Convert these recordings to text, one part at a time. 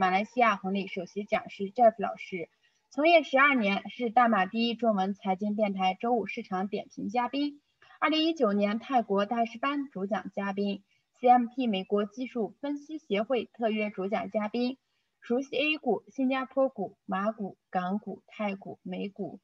马来西亚红利首席讲师 Jeff 老师，从业十二年，是大马第一中文财经电台周五市场点评嘉宾，二零一九年泰国大师班主讲嘉宾，CMT 美国技术分析协会特约主讲嘉宾，熟悉 A 股、新加坡股、马股、港股、泰股、美股。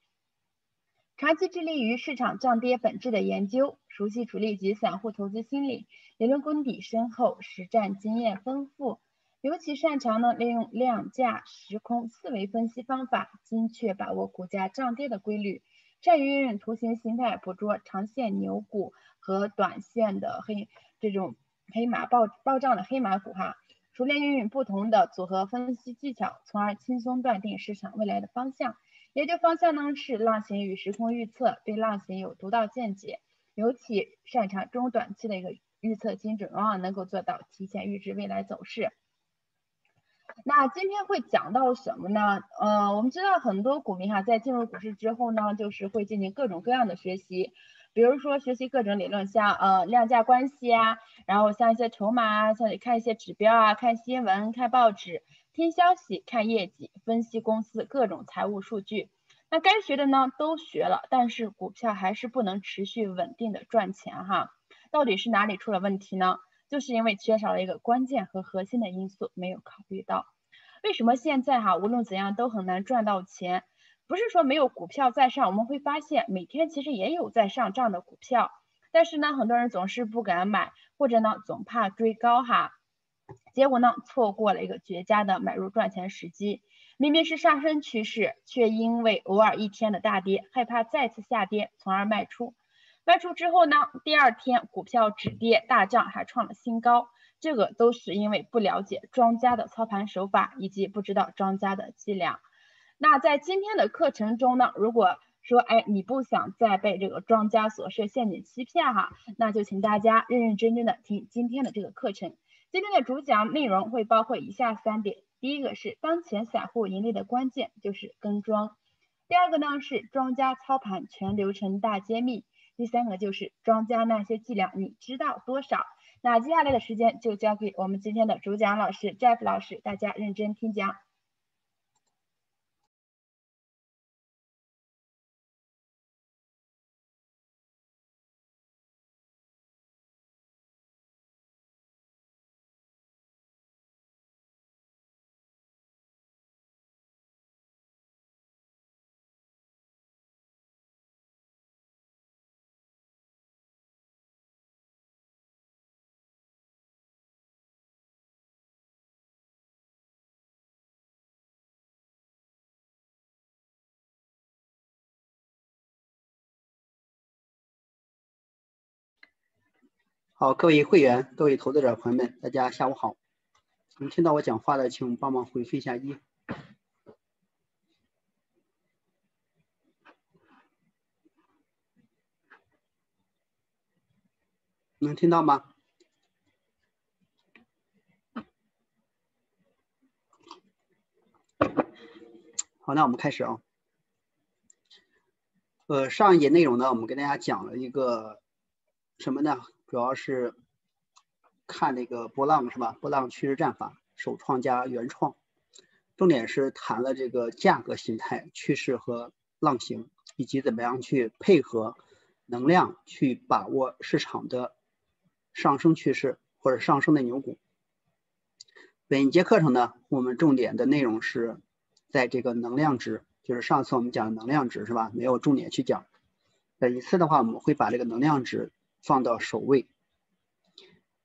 长期致力于市场涨跌本质的研究，熟悉主力及散户投资心理，理论功底深厚，实战经验丰富，尤其擅长呢利用量价时空思维分析方法，精确把握股价涨跌的规律，善于运用图形形态捕捉长线牛股和短线的黑这种黑马暴暴涨的黑马股哈，熟练运用不同的组合分析技巧，从而轻松断定市场未来的方向。研究方向呢是浪形与时空预测，对浪形有独到见解，尤其擅长中短期的一个预测精准，往往能够做到提前预知未来走势。那今天会讲到什么呢？呃，我们知道很多股民哈，在进入股市之后呢，就是会进行各种各样的学习，比如说学习各种理论，像呃量价关系啊，然后像一些筹码啊，像看一些指标啊，看新闻、看报纸。听消息、看业绩、分析公司各种财务数据，那该学的呢都学了，但是股票还是不能持续稳定的赚钱哈。到底是哪里出了问题呢？就是因为缺少了一个关键和核心的因素没有考虑到。为什么现在哈无论怎样都很难赚到钱？不是说没有股票在上，我们会发现每天其实也有在上涨的股票，但是呢很多人总是不敢买，或者呢总怕追高哈。结果呢，错过了一个绝佳的买入赚钱时机。明明是上升趋势，却因为偶尔一天的大跌，害怕再次下跌，从而卖出。卖出之后呢，第二天股票止跌大涨，还创了新高。这个都是因为不了解庄家的操盘手法，以及不知道庄家的伎俩。那在今天的课程中呢，如果说哎你不想再被这个庄家所设陷阱欺骗哈，那就请大家认认真真的听今天的这个课程。今天的主讲内容会包括以下三点：第一个是当前散户盈利的关键就是跟庄；第二个呢是庄家操盘全流程大揭秘；第三个就是庄家那些伎俩你知道多少？那接下来的时间就交给我们今天的主讲老师 Jeff 老师，大家认真听讲。好，各位会员、各位投资者朋友们，大家下午好。能听到我讲话的，请帮忙回复一下一。能听到吗？好，那我们开始啊。呃，上一节内容呢，我们跟大家讲了一个什么呢？主要是看那个波浪是吧？波浪趋势战法，首创加原创，重点是谈了这个价格形态、趋势和浪形，以及怎么样去配合能量去把握市场的上升趋势或者上升的牛股。本节课程呢，我们重点的内容是在这个能量值，就是上次我们讲的能量值是吧？没有重点去讲。本一次的话，我们会把这个能量值。放到首位。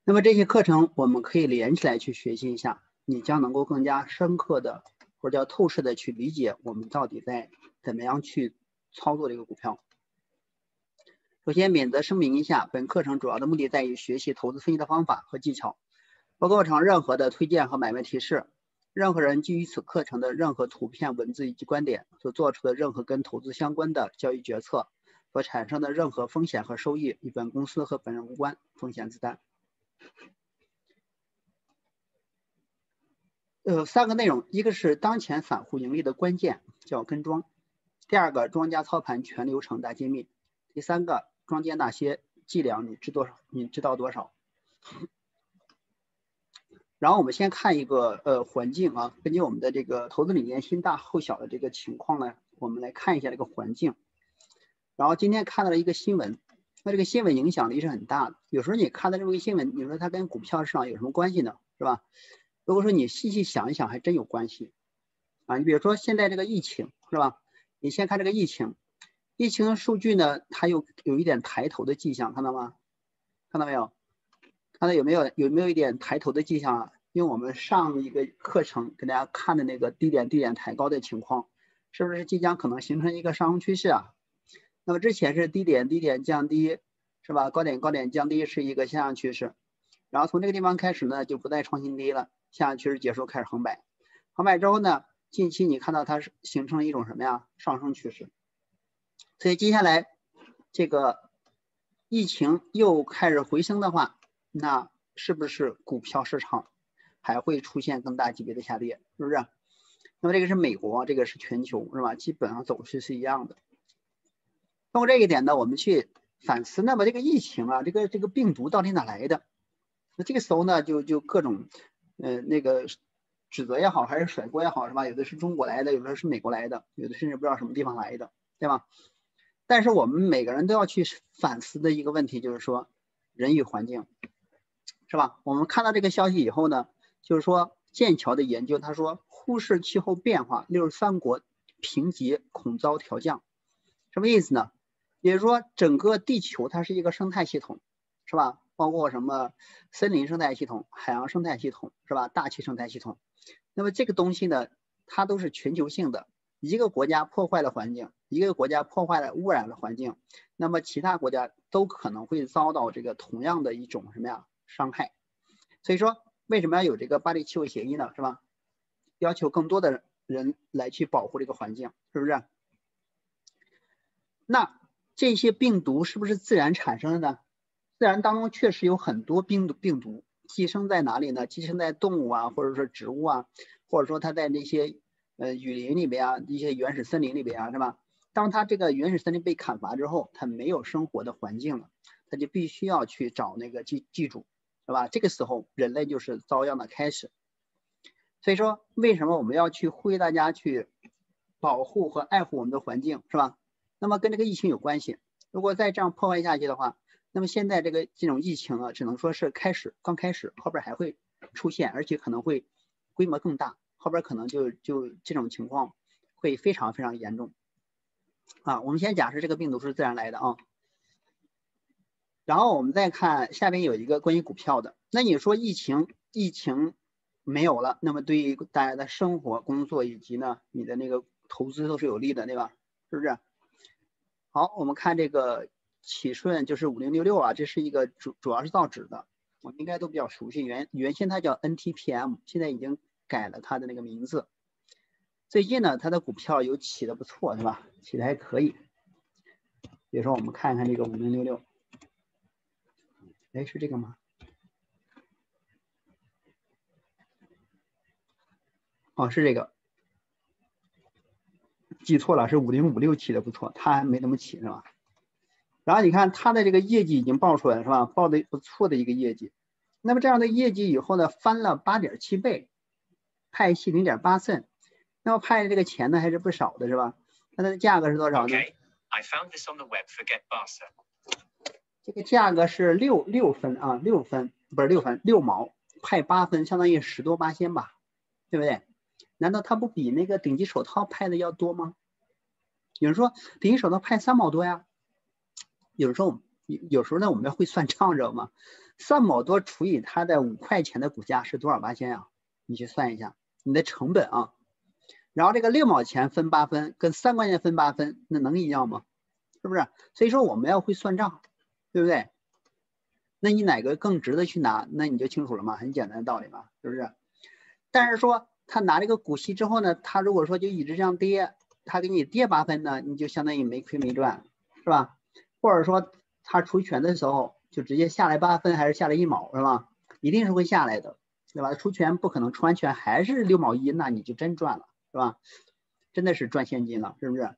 那么这些课程我们可以连起来去学习一下，你将能够更加深刻的或者叫透视的去理解我们到底在怎么样去操作这个股票。首先免责声明一下，本课程主要的目的在于学习投资分析的方法和技巧，不构成任何的推荐和买卖提示。任何人基于此课程的任何图片、文字以及观点所做出的任何跟投资相关的交易决策。所产生的任何风险和收益与本公司和本人无关，风险自担。呃，三个内容，一个是当前散户盈利的关键，叫跟庄；第二个，庄家操盘全流程大揭秘；第三个，庄家那些伎俩你知多少？你知道多少？然后我们先看一个呃环境啊，根据我们的这个投资理念新大后小的这个情况呢，我们来看一下这个环境。然后今天看到了一个新闻，那这个新闻影响力是很大的。有时候你看到这么一个新闻，你说它跟股票市场有什么关系呢？是吧？如果说你细细想一想，还真有关系啊。你比如说现在这个疫情是吧？你先看这个疫情，疫情数据呢，它有有一点抬头的迹象，看到吗？看到没有？看到有没有有没有一点抬头的迹象啊？因为我们上一个课程给大家看的那个低点低点抬高的情况，是不是即将可能形成一个上升趋势啊？那么之前是低点低点降低，是吧？高点高点降低是一个向上趋势，然后从这个地方开始呢，就不再创新低了，向上趋势结束开始横摆，横摆之后呢，近期你看到它是形成了一种什么呀？上升趋势，所以接下来这个疫情又开始回升的话。那是不是股票市场还会出现更大级别的下跌？是不是？那么这个是美国，这个是全球，是吧？基本上走势是一样的。通过这一点呢，我们去反思，那么这个疫情啊，这个这个病毒到底哪来的？那这个时候呢，就就各种呃那个指责也好，还是甩锅也好，是吧？有的是中国来的，有的是美国来的，有的甚至不知道什么地方来的，对吧？但是我们每个人都要去反思的一个问题就是说，人与环境。是吧？我们看到这个消息以后呢，就是说剑桥的研究，他说忽视气候变化，六十三国评级恐遭调降，什么意思呢？也就是说整个地球它是一个生态系统，是吧？包括什么森林生态系统、海洋生态系统，是吧？大气生态系统。那么这个东西呢，它都是全球性的，一个国家破坏了环境，一个国家破坏了污染了环境，那么其他国家都可能会遭到这个同样的一种什么呀？伤害，所以说为什么要有这个巴黎气候协议呢？是吧？要求更多的人来去保护这个环境，是不是？那这些病毒是不是自然产生的呢？自然当中确实有很多病毒，病毒寄生在哪里呢？寄生在动物啊，或者说植物啊，或者说它在那些呃雨林里边啊，一些原始森林里边啊，是吧？当它这个原始森林被砍伐之后，它没有生活的环境了，它就必须要去找那个寄寄主。是吧？这个时候人类就是遭殃的开始。所以说，为什么我们要去呼吁大家去保护和爱护我们的环境，是吧？那么跟这个疫情有关系。如果再这样破坏下去的话，那么现在这个这种疫情啊，只能说是开始，刚开始，后边还会出现，而且可能会规模更大，后边可能就就这种情况会非常非常严重。啊，我们先假设这个病毒是自然来的啊。然后我们再看下边有一个关于股票的，那你说疫情疫情没有了，那么对于大家的生活、工作以及呢你的那个投资都是有利的，对吧？是不是？好，我们看这个启顺就是五零六六啊，这是一个主主要是造纸的，我们应该都比较熟悉，原原先它叫 NTPM，现在已经改了它的那个名字。最近呢，它的股票有起的不错，是吧？起的还可以。比如说我们看看这个五零六六。哎，是这个吗？哦，是这个，记错了，是五零五六起的不错，他还没怎么起是吧？然后你看他的这个业绩已经报出来了是吧？报的不错的一个业绩。那么这样的业绩以后呢，翻了八点七倍，派息零点八分，那么派的这个钱呢还是不少的是吧？它的价格是多少呢？这个价格是六六分啊，六分不是六分，六毛派八分，相当于十多八仙吧，对不对？难道它不比那个顶级手套派的要多吗？有人说顶级手套派三毛多呀，有时候有时候呢我们要会算账，知道吗？三毛多除以它的五块钱的股价是多少八千啊？你去算一下你的成本啊，然后这个六毛钱分八分跟三块钱分八分，那能一样吗？是不是？所以说我们要会算账。对不对？那你哪个更值得去拿？那你就清楚了嘛，很简单的道理嘛，是不是？但是说他拿这个股息之后呢，他如果说就一直这样跌，他给你跌八分呢，你就相当于没亏没赚，是吧？或者说他除权的时候就直接下来八分，还是下来一毛，是吧？一定是会下来的，对吧？除权不可能除完权还是六毛一，那你就真赚了，是吧？真的是赚现金了，是不是？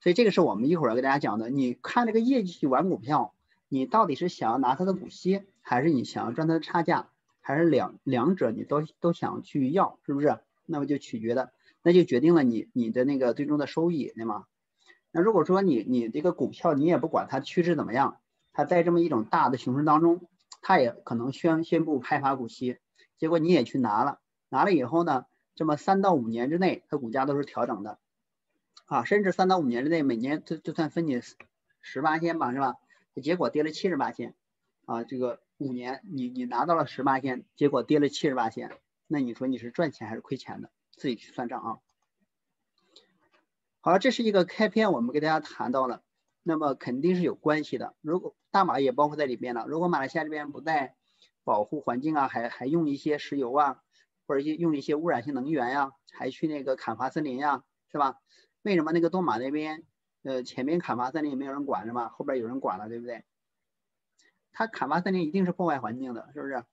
所以这个是我们一会儿要给大家讲的。你看这个业绩玩股票，你到底是想要拿它的股息，还是你想要赚它的差价，还是两两者你都都想去要，是不是？那么就取决的，那就决定了你你的那个最终的收益，对吗？那如果说你你这个股票你也不管它趋势怎么样，它在这么一种大的熊市当中，它也可能宣宣布派发股息，结果你也去拿了，拿了以后呢，这么三到五年之内，它股价都是调整的，啊，甚至三到五年之内每年就就算分你十八天吧，是吧？结果跌了七十八天，啊，这个五年你你拿到了十八天，结果跌了七十八天，那你说你是赚钱还是亏钱的？自己去算账啊。好了，这是一个开篇，我们给大家谈到了，那么肯定是有关系的。如果大马也包括在里边了，如果马来西亚这边不再保护环境啊，还还用一些石油啊，或者用一些污染性能源呀，还去那个砍伐森林呀，是吧？为什么那个东马那边，呃，前面砍伐森林没有人管是吧？后边有人管了，对不对？他砍伐森林一定是破坏环境的，是不是？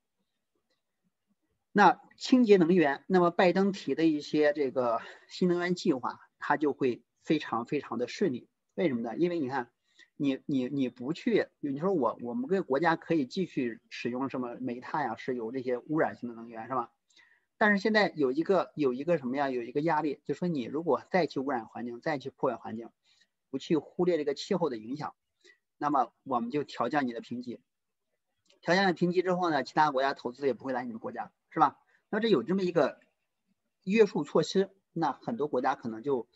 那清洁能源，那么拜登提的一些这个新能源计划。它就会非常非常的顺利，为什么呢？因为你看，你你你不去，你说我我们这个国家可以继续使用什么煤炭呀、石油这些污染性的能源，是吧？但是现在有一个有一个什么呀？有一个压力，就说你如果再去污染环境，再去破坏环境，不去忽略这个气候的影响，那么我们就调降你的评级，调降了评级之后呢，其他国家投资也不会来你们国家，是吧？那这有这么一个约束措施。那很多国家可能就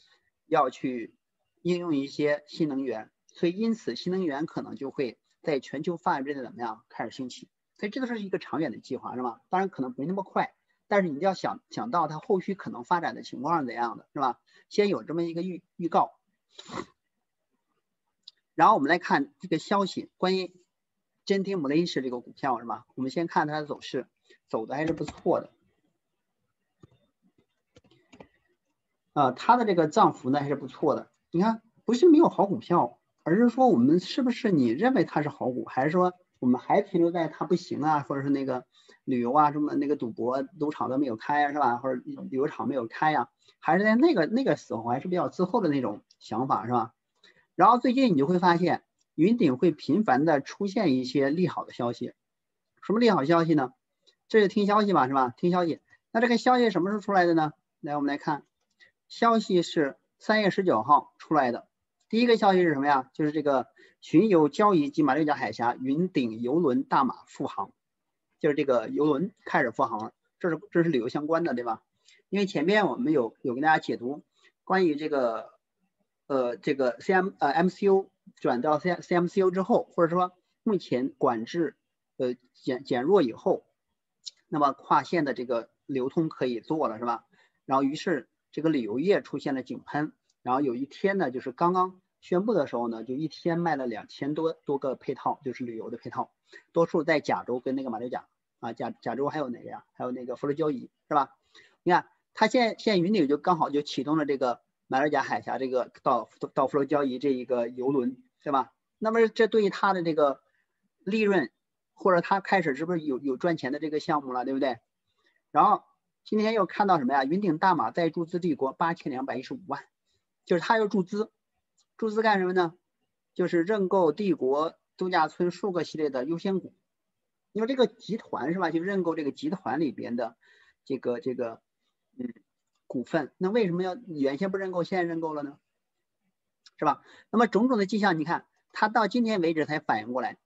要去应用一些新能源，所以因此新能源可能就会在全球范围之内怎么样开始兴起，所以这都是一个长远的计划，是吧？当然可能没那么快，但是你要想想到它后续可能发展的情况是怎样的，是吧？先有这么一个预预告，然后我们来看这个消息，关于 Genting Malaysia 这个股票是吧？我们先看它的走势，走的还是不错的。啊，它的这个涨幅呢还是不错的。你看，不是没有好股票，而是说我们是不是你认为它是好股，还是说我们还停留在它不行啊，或者是那个旅游啊什么那个赌博赌场都没有开呀，是吧？或者旅游场没有开呀，还是在那个那个时候还是比较滞后的那种想法，是吧？然后最近你就会发现，云顶会频繁的出现一些利好的消息。什么利好消息呢？这是听消息吧，是吧？听消息。那这个消息什么时候出来的呢？来，我们来看。消息是三月十九号出来的。第一个消息是什么呀？就是这个巡游交易及马六甲海峡云顶游轮大马复航，就是这个游轮开始复航了。这是这是旅游相关的，对吧？因为前面我们有有跟大家解读关于这个呃这个 C M 呃 M C U 转到 C C M C U 之后，或者说目前管制呃减减弱以后，那么跨线的这个流通可以做了，是吧？然后于是。这个旅游业出现了井喷，然后有一天呢，就是刚刚宣布的时候呢，就一天卖了两千多多个配套，就是旅游的配套，多数在甲州跟那个马六甲啊，甲甲州还有哪个呀？还有那个佛罗交易是吧？你看，它现现在云顶就刚好就启动了这个马六甲海峡这个到到佛罗交易这一个游轮，对吧？那么这对于它的这个利润，或者它开始是不是有有赚钱的这个项目了，对不对？然后。今天又看到什么呀？云顶大马再注资帝国八千两百一十五万，就是他要注资，注资干什么呢？就是认购帝国度假村数个系列的优先股。因为这个集团是吧？就认购这个集团里边的这个这个嗯股份。那为什么要原先不认购，现在认购了呢？是吧？那么种种的迹象，你看他到今天为止才反应过来。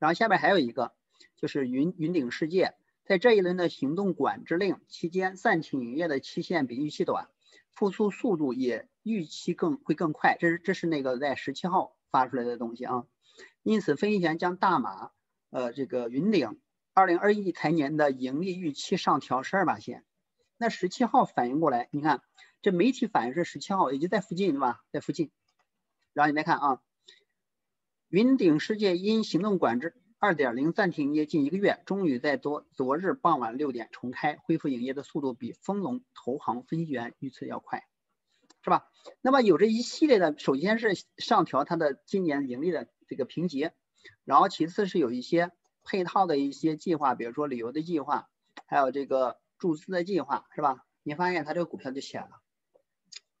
然后下边还有一个，就是云云顶世界。在这一轮的行动管制令期间，暂停营业的期限比预期短，复苏速度也预期更会更快。这是这是那个在十七号发出来的东西啊。因此，分析员将大马呃这个云顶二零二一财年的盈利预期上调十二把线。那十七号反应过来，你看这媒体反应是十七号，也就在附近对吧？在附近。然后你来看啊，云顶世界因行动管制。二点零暂停营业近一个月，终于在昨昨日傍晚六点重开，恢复营业的速度比丰隆投行分析员预测要快，是吧？那么有这一系列的，首先是上调它的今年盈利的这个评级，然后其次是有一些配套的一些计划，比如说旅游的计划，还有这个注资的计划，是吧？你发现它这个股票就起来了，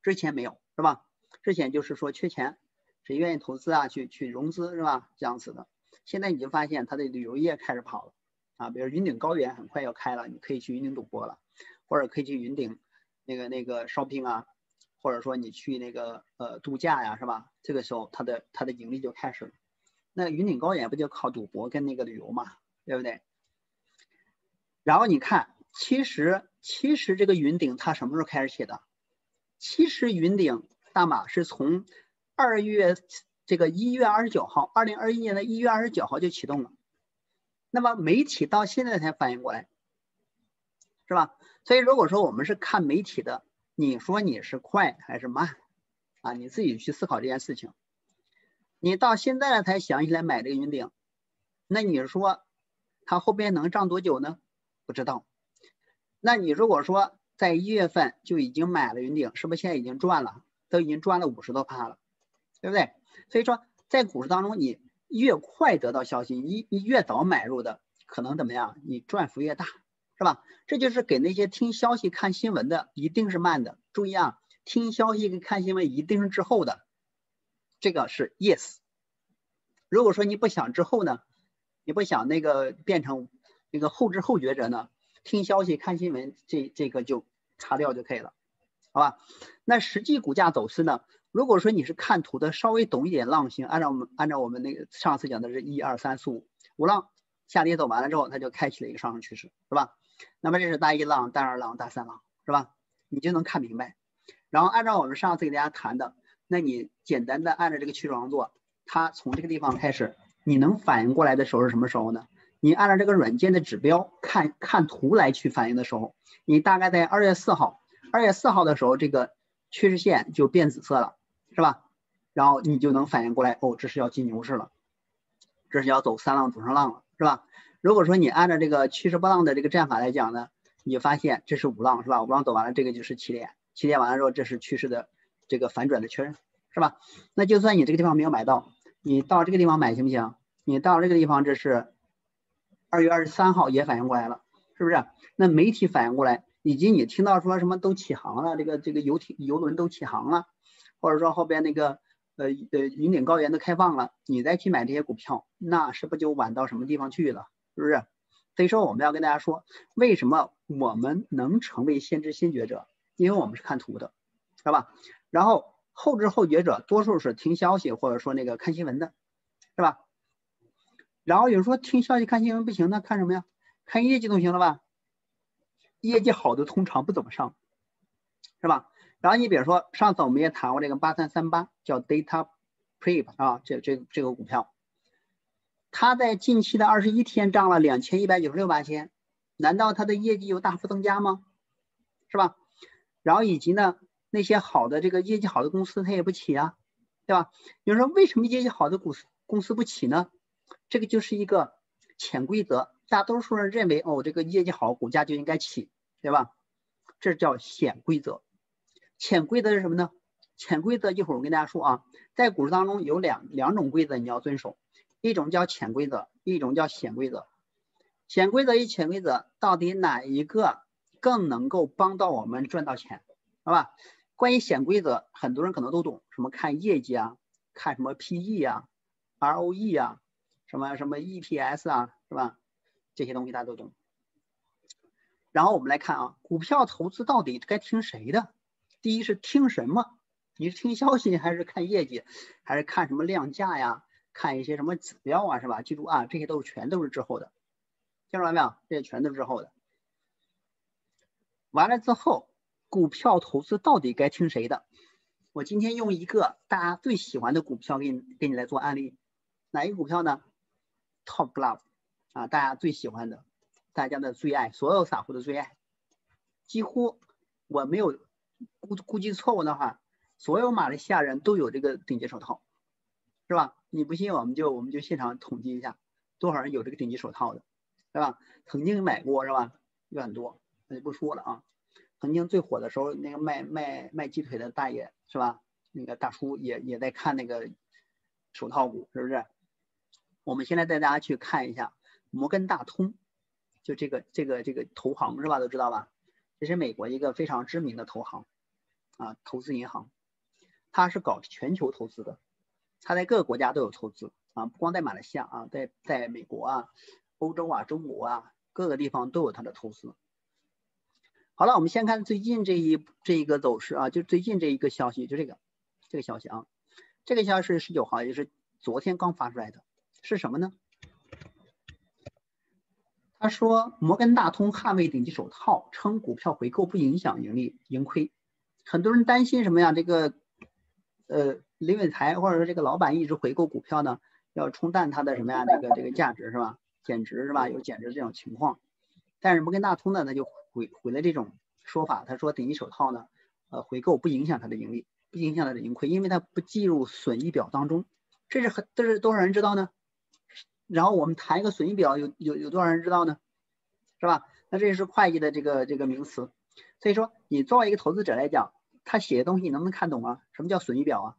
之前没有，是吧？之前就是说缺钱，谁愿意投资啊？去去融资，是吧？这样子的。现在你就发现它的旅游业开始跑了，啊，比如云顶高原很快要开了，你可以去云顶赌博了，或者可以去云顶那个那个 shopping 啊，或者说你去那个呃度假呀，是吧？这个时候它的它的盈利就开始了。那云顶高原不就靠赌博跟那个旅游嘛，对不对？然后你看，其实其实这个云顶它什么时候开始起的？其实云顶大马是从二月这个一月二十九号，二零二一年的一月二十九号就启动了。那么媒体到现在才反应过来，是吧？所以如果说我们是看媒体的，你说你是快还是慢啊？你自己去思考这件事情。你到现在才想起来买这个云顶，那你说它后边能涨多久呢？不知道。那你如果说在一月份就已经买了云顶，是不是现在已经赚了？都已经赚了五十多趴了，对不对？所以说在股市当中你。越快得到消息，你你越早买入的，可能怎么样？你赚幅越大，是吧？这就是给那些听消息、看新闻的，一定是慢的。注意啊，听消息跟看新闻一定是滞后的，这个是 yes。如果说你不想滞后呢，你不想那个变成那个后知后觉者呢，听消息、看新闻，这这个就擦掉就可以了，好吧？那实际股价走势呢？如果说你是看图的，稍微懂一点浪形，按照我们按照我们那个上次讲的是一二三四五五浪下跌走完了之后，它就开启了一个上升趋势，是吧？那么这是大一浪、大二浪、大三浪，是吧？你就能看明白。然后按照我们上次给大家谈的，那你简单的按照这个趋势往做，它从这个地方开始，你能反应过来的时候是什么时候呢？你按照这个软件的指标看看图来去反应的时候，你大概在二月四号，二月四号的时候，这个趋势线就变紫色了。是吧？然后你就能反应过来，哦，这是要进牛市了，这是要走三浪走上浪了，是吧？如果说你按照这个趋势波浪的这个战法来讲呢，你就发现这是五浪，是吧？五浪走完了，这个就是起点，起点完了之后，这是趋势的这个反转的确认，是吧？那就算你这个地方没有买到，你到这个地方买行不行？你到这个地方，这是二月二十三号也反应过来了，是不是？那媒体反应过来，以及你听到说什么都起航了，这个这个游艇游轮都起航了。或者说后边那个呃呃云顶高原都开放了，你再去买这些股票，那是不就晚到什么地方去了？是不是？所以说我们要跟大家说，为什么我们能成为先知先觉者？因为我们是看图的，知道吧？然后后知后觉者多数是听消息或者说那个看新闻的，是吧？然后有人说听消息看新闻不行，那看什么呀？看业绩总行了吧？业绩好的通常不怎么上，是吧？然后你比如说，上次我们也谈过这个八三三八，叫 Data Prep 啊，这这这个股票，它在近期的二十一天涨了两千一百九十六八千，难道它的业绩有大幅增加吗？是吧？然后以及呢，那些好的这个业绩好的公司它也不起啊，对吧？有人说为什么业绩好的股公司不起呢？这个就是一个潜规则，大多数人认为哦，这个业绩好，股价就应该起，对吧？这叫显规则。潜规则是什么呢？潜规则一会儿我跟大家说啊，在股市当中有两两种规则你要遵守，一种叫潜规则，一种叫显规则。显规则与潜规则到底哪一个更能够帮到我们赚到钱，好吧？关于显规则，很多人可能都懂，什么看业绩啊，看什么 PE 啊，ROE 啊，什么什么 EPS 啊，是吧？这些东西大家都懂。然后我们来看啊，股票投资到底该听谁的？第一是听什么？你是听消息还是看业绩，还是看什么量价呀？看一些什么指标啊，是吧？记住啊，这些都是全都是滞后的，听出来没有？这些全都是滞后的。完了之后，股票投资到底该听谁的？我今天用一个大家最喜欢的股票给你给你来做案例，哪一股票呢？Top Glove 啊，大家最喜欢的，大家的最爱，所有散户的最爱，几乎我没有。估估计错误的话，所有马来西亚人都有这个顶级手套，是吧？你不信，我们就我们就现场统计一下，多少人有这个顶级手套的，是吧？曾经买过是吧？有很多，那就不说了啊。曾经最火的时候，那个卖卖卖鸡腿的大爷是吧？那个大叔也也在看那个手套股，是不是？我们现在带大家去看一下摩根大通，就这个这个这个投行是吧？都知道吧？这是美国一个非常知名的投行啊，投资银行，它是搞全球投资的，它在各个国家都有投资啊，不光在马来西亚啊，在在美国啊，欧洲啊、中国啊各个地方都有它的投资。好了，我们先看最近这一这一个走势啊，就最近这一个消息，就这个这个消息啊，这个消息是十九号，也就是昨天刚发出来的，是什么呢？他说摩根大通捍卫顶级手套，称股票回购不影响盈利盈亏。很多人担心什么呀？这个呃林伟才或者说这个老板一直回购股票呢，要冲淡它的什么呀？这个这个价值是吧？减值是吧？有减值这种情况。但是摩根大通呢，他就。回回了这种说法，他说顶级手套呢，呃，回购不影响它的盈利，不影响它的盈亏，因为它不计入损益表当中。这是很这是多少人知道呢？然后我们谈一个损益表，有有有多少人知道呢？是吧？那这也是会计的这个这个名词。所以说，你作为一个投资者来讲，他写的东西你能不能看懂啊？什么叫损益表啊？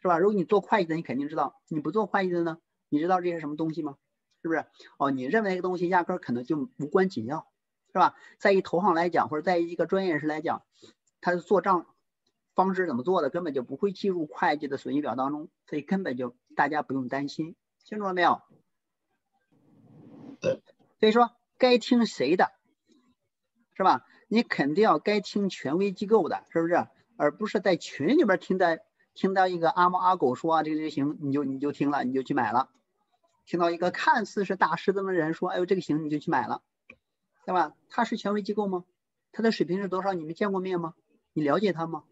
是吧？如果你做会计的，你肯定知道；你不做会计的呢，你知道这是什么东西吗？是不是？哦，你认为一个东西压根儿可能就无关紧要。是吧？在一投行来讲，或者在一个专业人士来讲，他的做账方式怎么做的，根本就不会计入会计的损益表当中，所以根本就大家不用担心，清楚了没有？所以说该听谁的，是吧？你肯定要该听权威机构的，是不是？而不是在群里边听的，听到一个阿猫阿狗说啊这个这个行，你就你就听了，你就去买了；听到一个看似是大师的人说，哎呦这个行，你就去买了。对吧？他是权威机构吗？他的水平是多少？你们见过面吗？你了解他吗？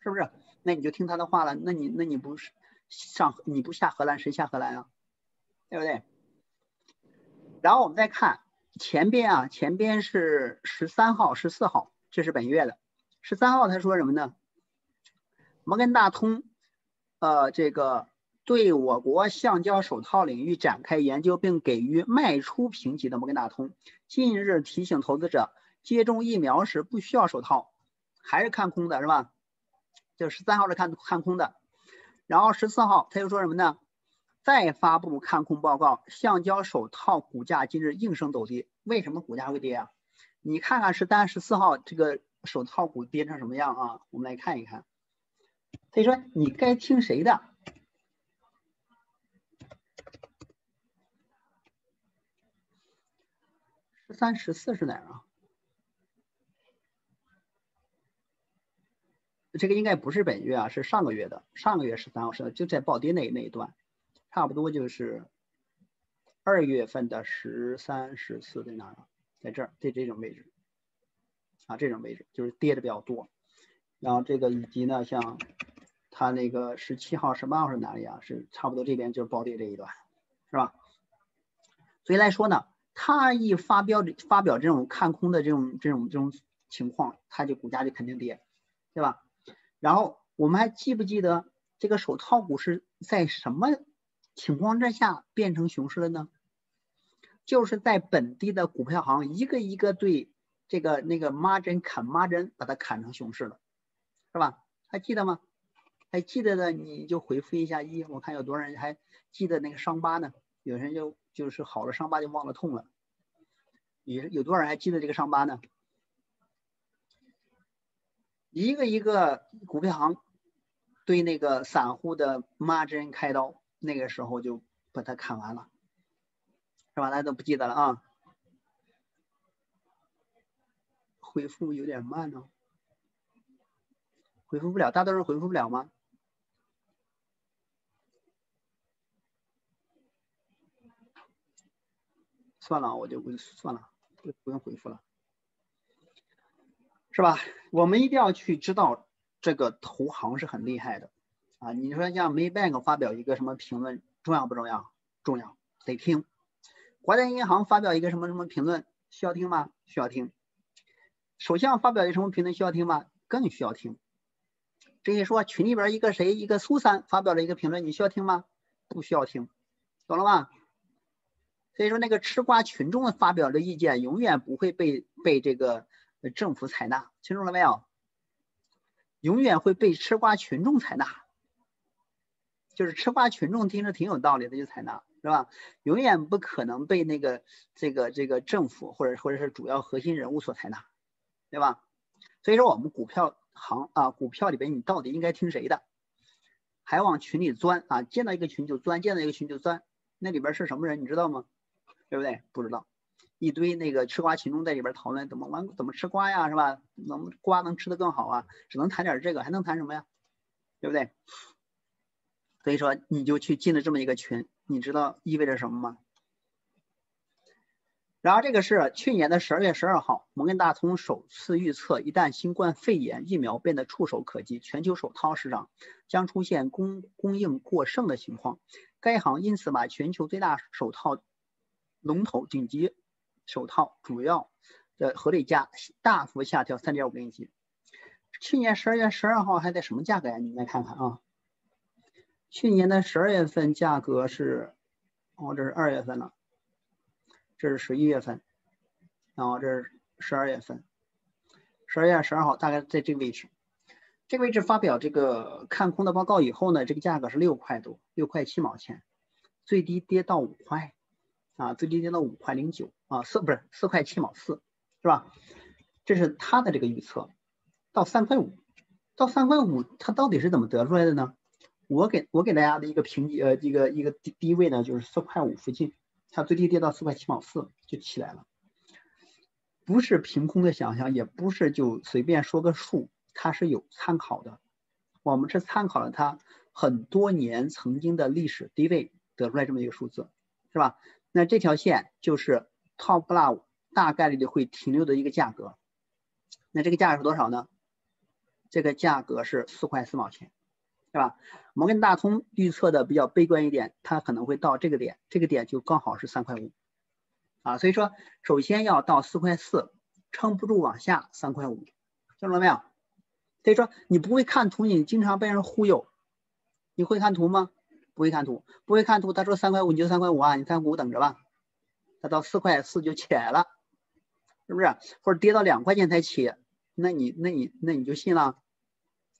是不是？那你就听他的话了。那你那你不是上你不下荷兰谁下荷兰啊？对不对？然后我们再看前边啊，前边是十三号、十四号，这是本月的。十三号他说什么呢？摩根大通，呃，这个。对我国橡胶手套领域展开研究并给予卖出评级的摩根大通，近日提醒投资者，接种疫苗时不需要手套，还是看空的是吧？就十三号是看看空的，然后十四号他又说什么呢？再发布看空报告，橡胶手套股价今日应声走低，为什么股价会跌啊？你看看十三、十四号这个手套股跌成什么样啊？我们来看一看。所以说你该听谁的？十三十四是哪儿啊？这个应该不是本月啊，是上个月的。上个月十三号是就在暴跌那那一段，差不多就是二月份的十三十四在哪儿啊？在这儿，在这种位置啊，这种位置就是跌的比较多。然后这个以及呢，像它那个十七号、十八号是哪里啊？是差不多这边就是暴跌这一段，是吧？所以来说呢。他一发飙发表这种看空的这种这种这种情况，他就股价就肯定跌，对吧？然后我们还记不记得这个手套股是在什么情况之下变成熊市了呢？就是在本地的股票行一个一个对这个那个 margin 砍 margin，把它砍成熊市了，是吧？还记得吗？还记得的你就回复一下一，我看有多少人还记得那个伤疤呢？有人就。就是好了伤疤就忘了痛了，有有多少人还记得这个伤疤呢？一个一个股票行对那个散户的 margin 开刀，那个时候就把它砍完了，是吧？大家都不记得了啊？回复有点慢呢，回复不了，大多数回复不了吗？算了，我就不算了，不不用回复了，是吧？我们一定要去知道这个投行是很厉害的啊！你说像 Maybank 发表一个什么评论，重要不重要？重要，得听。国家银行发表一个什么什么评论，需要听吗？需要听。首相发表一个什么评论，需要听吗？更需要听。这些说群里边一个谁，一个苏三发表了一个评论，你需要听吗？不需要听，懂了吗？所以说，那个吃瓜群众发表的意见永远不会被被这个政府采纳，清楚了没有？永远会被吃瓜群众采纳，就是吃瓜群众听着挺有道理的就采纳，是吧？永远不可能被那个这个这个政府或者或者是主要核心人物所采纳，对吧？所以说，我们股票行啊，股票里边你到底应该听谁的？还往群里钻啊？见到一个群就钻，见到一个群就钻，那里边是什么人？你知道吗？对不对？不知道，一堆那个吃瓜群众在里边讨论怎么玩，怎么吃瓜呀，是吧？能瓜能吃的更好啊？只能谈点这个，还能谈什么呀？对不对？所以说你就去进了这么一个群，你知道意味着什么吗？然后这个是去年的十二月十二号，摩根大通首次预测，一旦新冠肺炎疫苗变得触手可及，全球手套市场将出现供供应过剩的情况。该行因此把全球最大手套龙头顶级手套主要的合理价大幅下调三点五个亿级。去年十二月十二号还在什么价格呀？你们看看啊。去年的十二月份价格是，哦，这是二月份了。这是十一月份，然后这是十二月份，十二月十二号大概在这个位置，这个位置发表这个看空的报告以后呢，这个价格是六块多，六块七毛钱，最低跌到五块，啊，最低跌到五块零九，啊，四不是四块七毛四，是吧？这是他的这个预测，到三块五，到三块五，他到底是怎么得出来的呢？我给我给大家的一个评级，呃，一个一个低低位呢，就是四块五附近。它最低跌到四块七毛四就起来了，不是凭空的想象，也不是就随便说个数，它是有参考的。我们是参考了它很多年曾经的历史低位得出来这么一个数字，是吧？那这条线就是 Top Love 大概率的会停留的一个价格。那这个价格是多少呢？这个价格是四块四毛钱。是吧？摩根大通预测的比较悲观一点，它可能会到这个点，这个点就刚好是三块五啊。所以说，首先要到四块四，撑不住往下三块五，听懂了没有？所以说你不会看图，你经常被人忽悠。你会看图吗？不会看图，不会看图。他说三块五你就三块五啊，你三块五等着吧。他到四块四就起来了，是不是？或者跌到两块钱才起，那你那你那你就信了？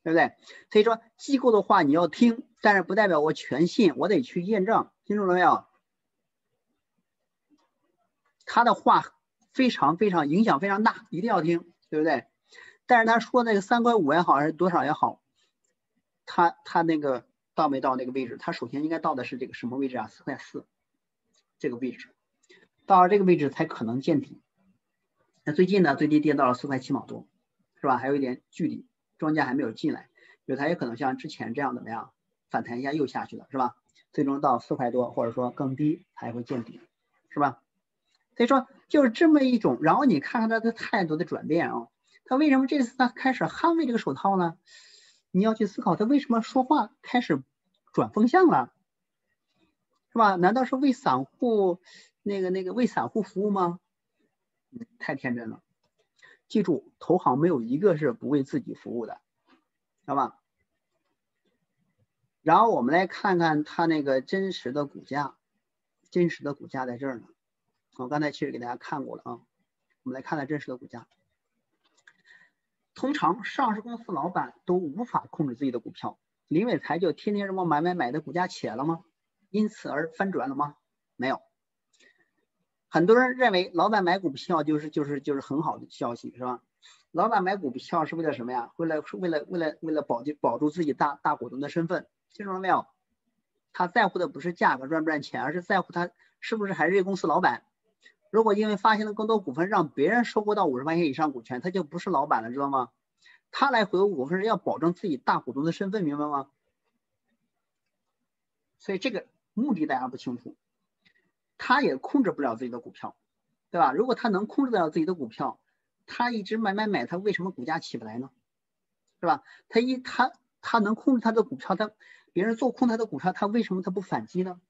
对不对？所以说机构的话你要听，但是不代表我全信，我得去验证，听懂了没有？他的话非常非常影响非常大，一定要听，对不对？但是他说那个三块五也好，还是多少也好，他他那个到没到那个位置？他首先应该到的是这个什么位置啊？四块四这个位置，到了这个位置才可能见底。那最近呢，最低跌到了四块七毛多，是吧？还有一点距离。庄家还没有进来，就它也可能像之前这样怎么样反弹一下又下去了，是吧？最终到四块多或者说更低才会见底，是吧？所以说就是这么一种，然后你看看它的态度的转变啊，他为什么这次他开始捍卫这个手套呢？你要去思考他为什么说话开始转风向了，是吧？难道是为散户那个那个为散户服务吗？太天真了。记住，投行没有一个是不为自己服务的，知道吧？然后我们来看看它那个真实的股价，真实的股价在这儿呢。我刚才其实给大家看过了啊，我们来看看真实的股价。通常上市公司老板都无法控制自己的股票，林伟才就天天什么买买买的股价起来了吗？因此而翻转了吗？没有。很多人认为老板买股票就是就是就是很好的消息，是吧？老板买股票是为了什么呀？为了是为了为了为了保就保住自己大大股东的身份，听懂了没有？他在乎的不是价格赚不赚钱，而是在乎他是不是还是这公司老板。如果因为发行了更多股份，让别人收购到五十块钱以上股权，他就不是老板了，知道吗？他来回购股份是要保证自己大股东的身份，明白吗？所以这个目的大家不清楚。他也控制不了自己的股票，对吧？如果他能控制得了自己的股票，他一直买买买，他为什么股价起不来呢？是吧？他一他他能控制他的股票，他别人做空他的股票，他为什么他不反击呢？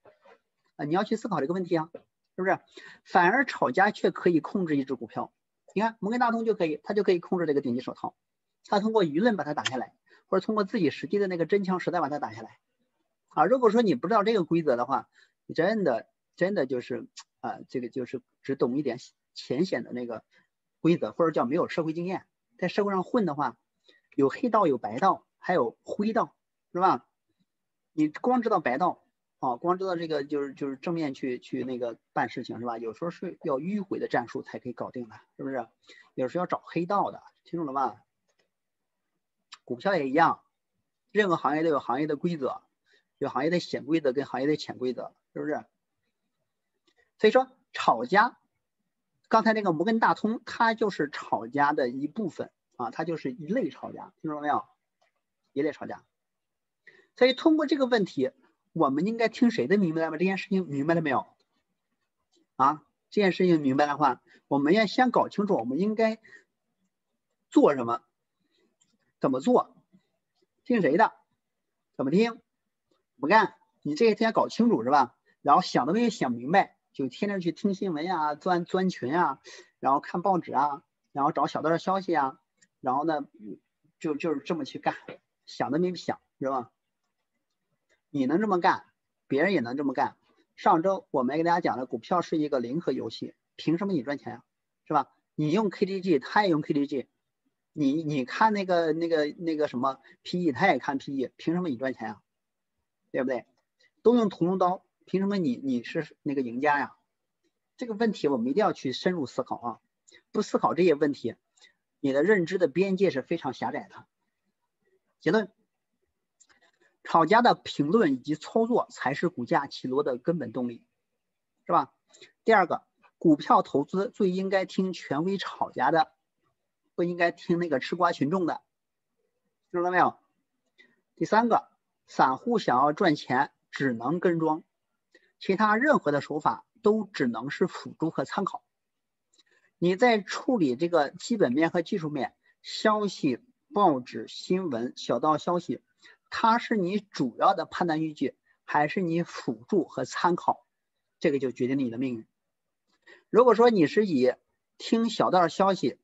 啊，你要去思考这个问题啊，是不是？反而炒家却可以控制一只股票，你看摩根大通就可以，他就可以控制这个顶级手套，他通过舆论把它打下来，或者通过自己实际的那个真枪实弹把它打下来。啊，如果说你不知道这个规则的话，你真的。真的就是啊，这个就是只懂一点浅显的那个规则，或者叫没有社会经验，在社会上混的话，有黑道有白道，还有灰道，是吧？你光知道白道啊，光知道这个就是就是正面去去那个办事情，是吧？有时候是要迂回的战术才可以搞定的，是不是？有时候要找黑道的，清楚了吧？股票也一样，任何行业都有行业的规则，有行业的显规则跟行业的潜规则，是不是？所以说，炒家，刚才那个摩根大通，它就是炒家的一部分啊，它就是一类炒家，听说没有？一类炒家。所以通过这个问题，我们应该听谁的明白了吗？这件事情明白了没有？啊，这件事情明白的话，我们要先搞清楚我们应该做什么，怎么做，听谁的，怎么听，不干，你这些先搞清楚是吧？然后想都没有想明白，就天天去听新闻呀，钻钻群啊，然后看报纸啊，然后找小道消息啊，然后呢，就就是这么去干，想都没想，是吧？你能这么干，别人也能这么干。上周我们给大家讲了，股票是一个零和游戏，凭什么你赚钱呀？是吧？你用 KDJ，他也用 KDJ，你你看那个那个那个什么 PE，他也看 PE，凭什么你赚钱呀？对不对？都用屠龙刀，凭什么你你是那个赢家呀？这个问题我们一定要去深入思考啊！不思考这些问题，你的认知的边界是非常狭窄的。结论。炒家的评论以及操作才是股价起落的根本动力，是吧？第二个，股票投资最应该听权威炒家的，不应该听那个吃瓜群众的，听到没有？第三个，散户想要赚钱只能跟庄，其他任何的手法都只能是辅助和参考。你在处理这个基本面和技术面消息、报纸新闻、小道消息。它是你主要的判断依据，还是你辅助和参考？这个就决定了你的命运。如果说你是以听小道消息、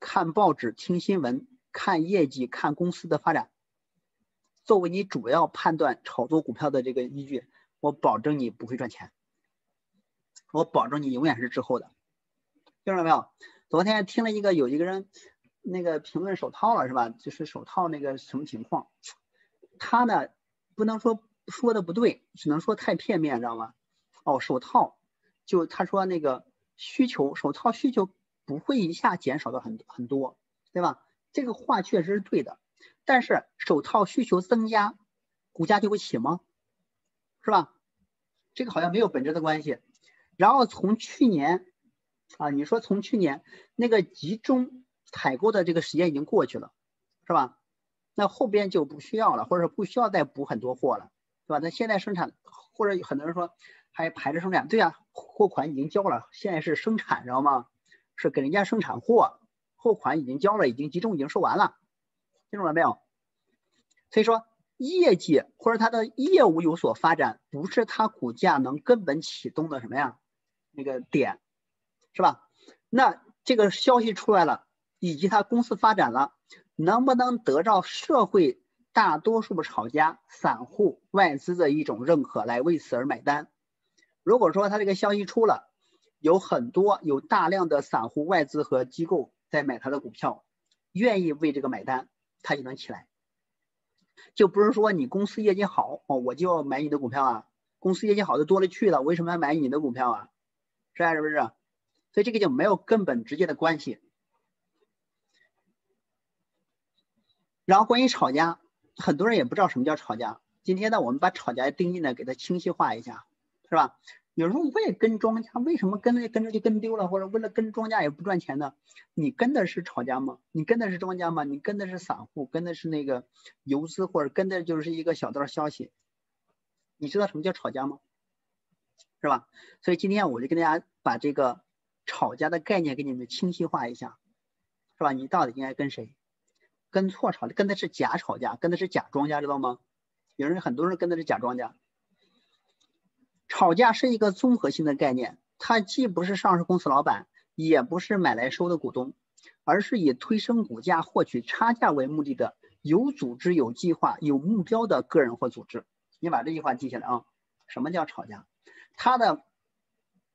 看报纸、听新闻、看业绩、看公司的发展，作为你主要判断炒作股票的这个依据，我保证你不会赚钱，我保证你永远是滞后的。听到没有？昨天听了一个有一个人那个评论手套了是吧？就是手套那个什么情况？他呢，不能说说的不对，只能说太片面，知道吗？哦，手套，就他说那个需求，手套需求不会一下减少的很很多，对吧？这个话确实是对的，但是手套需求增加，股价就会起吗？是吧？这个好像没有本质的关系。然后从去年啊，你说从去年那个集中采购的这个时间已经过去了，是吧？那后边就不需要了，或者不需要再补很多货了，对吧？那现在生产，或者很多人说还排着生产，对呀，货款已经交了，现在是生产，知道吗？是给人家生产货，货款已经交了，已经集中已经收完了，听懂了没有？所以说业绩或者它的业务有所发展，不是它股价能根本启动的什么呀？那个点，是吧？那这个消息出来了，以及它公司发展了。能不能得到社会大多数的炒家、散户、外资的一种认可，来为此而买单？如果说他这个消息出了，有很多有大量的散户、外资和机构在买他的股票，愿意为这个买单，他就能起来。就不是说你公司业绩好，我就要买你的股票啊。公司业绩好的多了去了，为什么要买你的股票啊？是啊，是不是？所以这个就没有根本直接的关系。然后关于吵架，很多人也不知道什么叫吵架。今天呢，我们把吵架定义呢给它清晰化一下，是吧？有时候我也跟庄家，为什么跟着跟着就跟丢了，或者为了跟庄家也不赚钱呢？你跟的是炒家吗？你跟的是庄家吗？你跟的是散户，跟的是那个游资，或者跟的就是一个小道消息？你知道什么叫吵架吗？是吧？所以今天我就跟大家把这个吵架的概念给你们清晰化一下，是吧？你到底应该跟谁？跟错炒，跟的是假炒家，跟的是假庄家，知道吗？有人很多人跟的是假庄家。炒价是一个综合性的概念，它既不是上市公司老板，也不是买来收的股东，而是以推升股价、获取差价为目的的有组织、有计划、有目标的个人或组织。你把这句话记下来啊！什么叫炒价？它的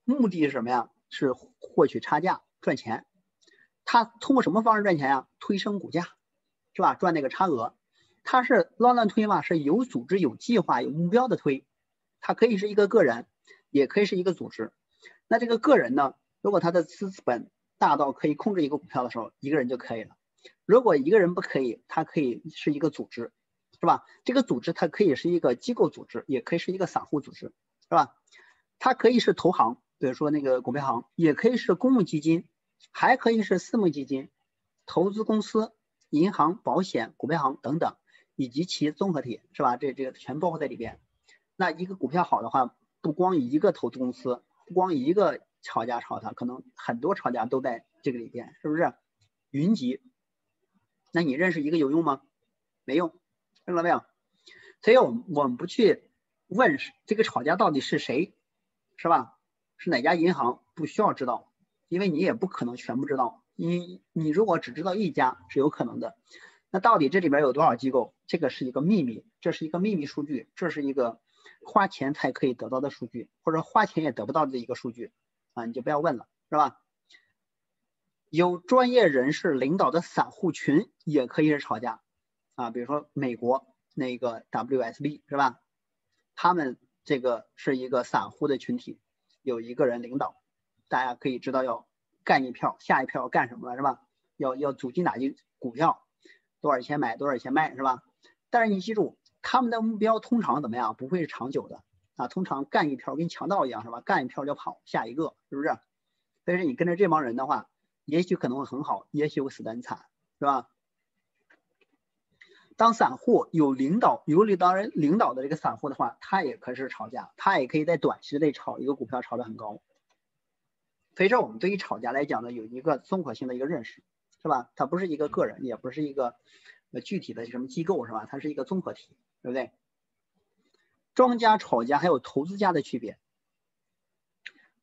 目的是什么呀？是获取差价赚钱。它通过什么方式赚钱呀？推升股价。是吧？赚那个差额，它是乱乱推嘛？是有组织、有计划、有目标的推。它可以是一个个人，也可以是一个组织。那这个个人呢？如果他的资本大到可以控制一个股票的时候，一个人就可以了。如果一个人不可以，它可以是一个组织，是吧？这个组织它可以是一个机构组织，也可以是一个散户组织，是吧？它可以是投行，比如说那个股票行，也可以是公募基金，还可以是私募基金、投资公司、银行、保险、股票行等等，以及其综合体，是吧？这这个全包括在里边。那一个股票好的话，不光一个投资公司，不光一个炒家炒它，可能很多炒家都在这个里边，是不是？云集。那你认识一个有用吗？没用，听到没有？所以我们我们不去问这个炒家到底是谁，是吧？是哪家银行？不需要知道，因为你也不可能全部知道。你你如果只知道一家是有可能的，那到底这里边有多少机构？这个是一个秘密，这是一个秘密数据，这是一个花钱才可以得到的数据，或者花钱也得不到的一个数据啊，你就不要问了，是吧？有专业人士领导的散户群也可以是炒家啊，比如说美国那个 WSB 是吧？他们这个是一个散户的群体，有一个人领导，大家可以知道要干一票，下一票要干什么了是吧？要要组进哪些股票，多少钱买多少钱卖是吧？但是你记住，他们的目标通常怎么样？不会是长久的啊，通常干一票跟强盗一样是吧？干一票就跑，下一个是不是？所以说你跟着这帮人的话。也许可能会很好，也许会死得很惨，是吧？当散户有领导、有领导人领导的这个散户的话，他也可以是炒家，他也可以在短期内炒一个股票，炒得很高。所以说，我们对于炒家来讲呢，有一个综合性的一个认识，是吧？它不是一个个人，也不是一个具体的什么机构，是吧？它是一个综合体，对不对？庄家、炒家还有投资家的区别。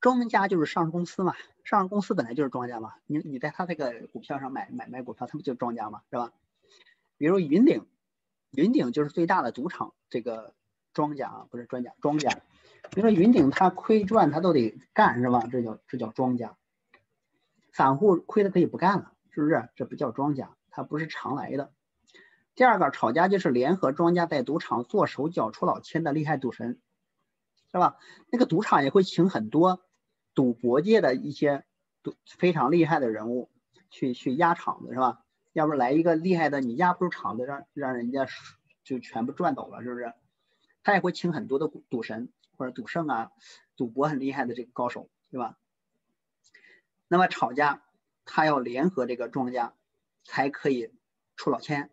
庄家就是上市公司嘛，上市公司本来就是庄家嘛。你你在他这个股票上买买卖股票，他不就是庄家嘛，是吧？比如云顶，云顶就是最大的赌场，这个庄家啊，不是专家，庄家。比如说云顶，他亏赚他都得干，是吧？这叫这叫庄家。散户亏的可以不干了，是不是？这不叫庄家，他不是常来的。第二个炒家就是联合庄家在赌场做手脚、出老千的厉害赌神，是吧？那个赌场也会请很多。赌博界的一些赌非常厉害的人物去去压场子是吧？要不来一个厉害的，你压不住场子，让让人家就全部赚走了，是不是？他也会请很多的赌神或者赌圣啊，赌博很厉害的这个高手，对吧？那么炒家他要联合这个庄家才可以出老千，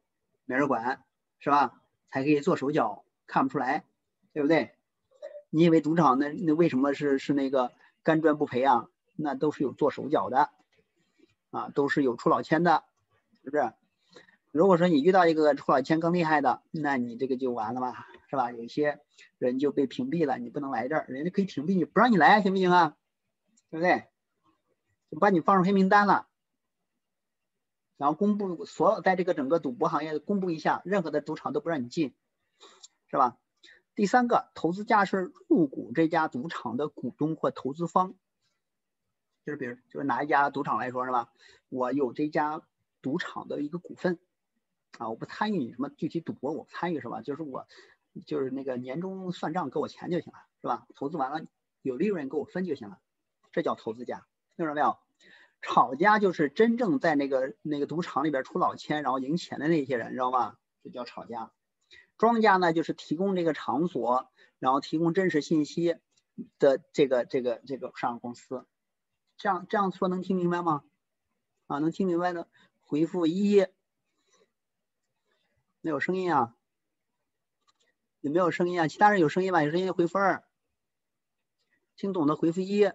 没人管是吧？才可以做手脚，看不出来，对不对？你以为赌场那那为什么是是那个？干赚不赔啊，那都是有做手脚的啊，都是有出老千的，是不是？如果说你遇到一个出老千更厉害的，那你这个就完了吧，是吧？有些人就被屏蔽了，你不能来这儿，人家可以屏蔽你，不让你来，行不行啊？对不对？就把你放入黑名单了，然后公布所有在这个整个赌博行业公布一下，任何的赌场都不让你进，是吧？第三个，投资家是入股这家赌场的股东或投资方，就是比如就是拿一家赌场来说是吧？我有这家赌场的一个股份啊，我不参与你什么具体赌博，我不参与是吧？就是我就是那个年终算账给我钱就行了是吧？投资完了有利润给我分就行了，这叫投资家，听着没有？炒家就是真正在那个那个赌场里边出老千然后赢钱的那些人，知道吧？这叫炒家。庄家呢，就是提供这个场所，然后提供真实信息的这个这个这个上市公司。这样这样说能听明白吗？啊，能听明白的回复一。没有声音啊？有没有声音啊？其他人有声音吧？有声音回复二。听懂的回复一。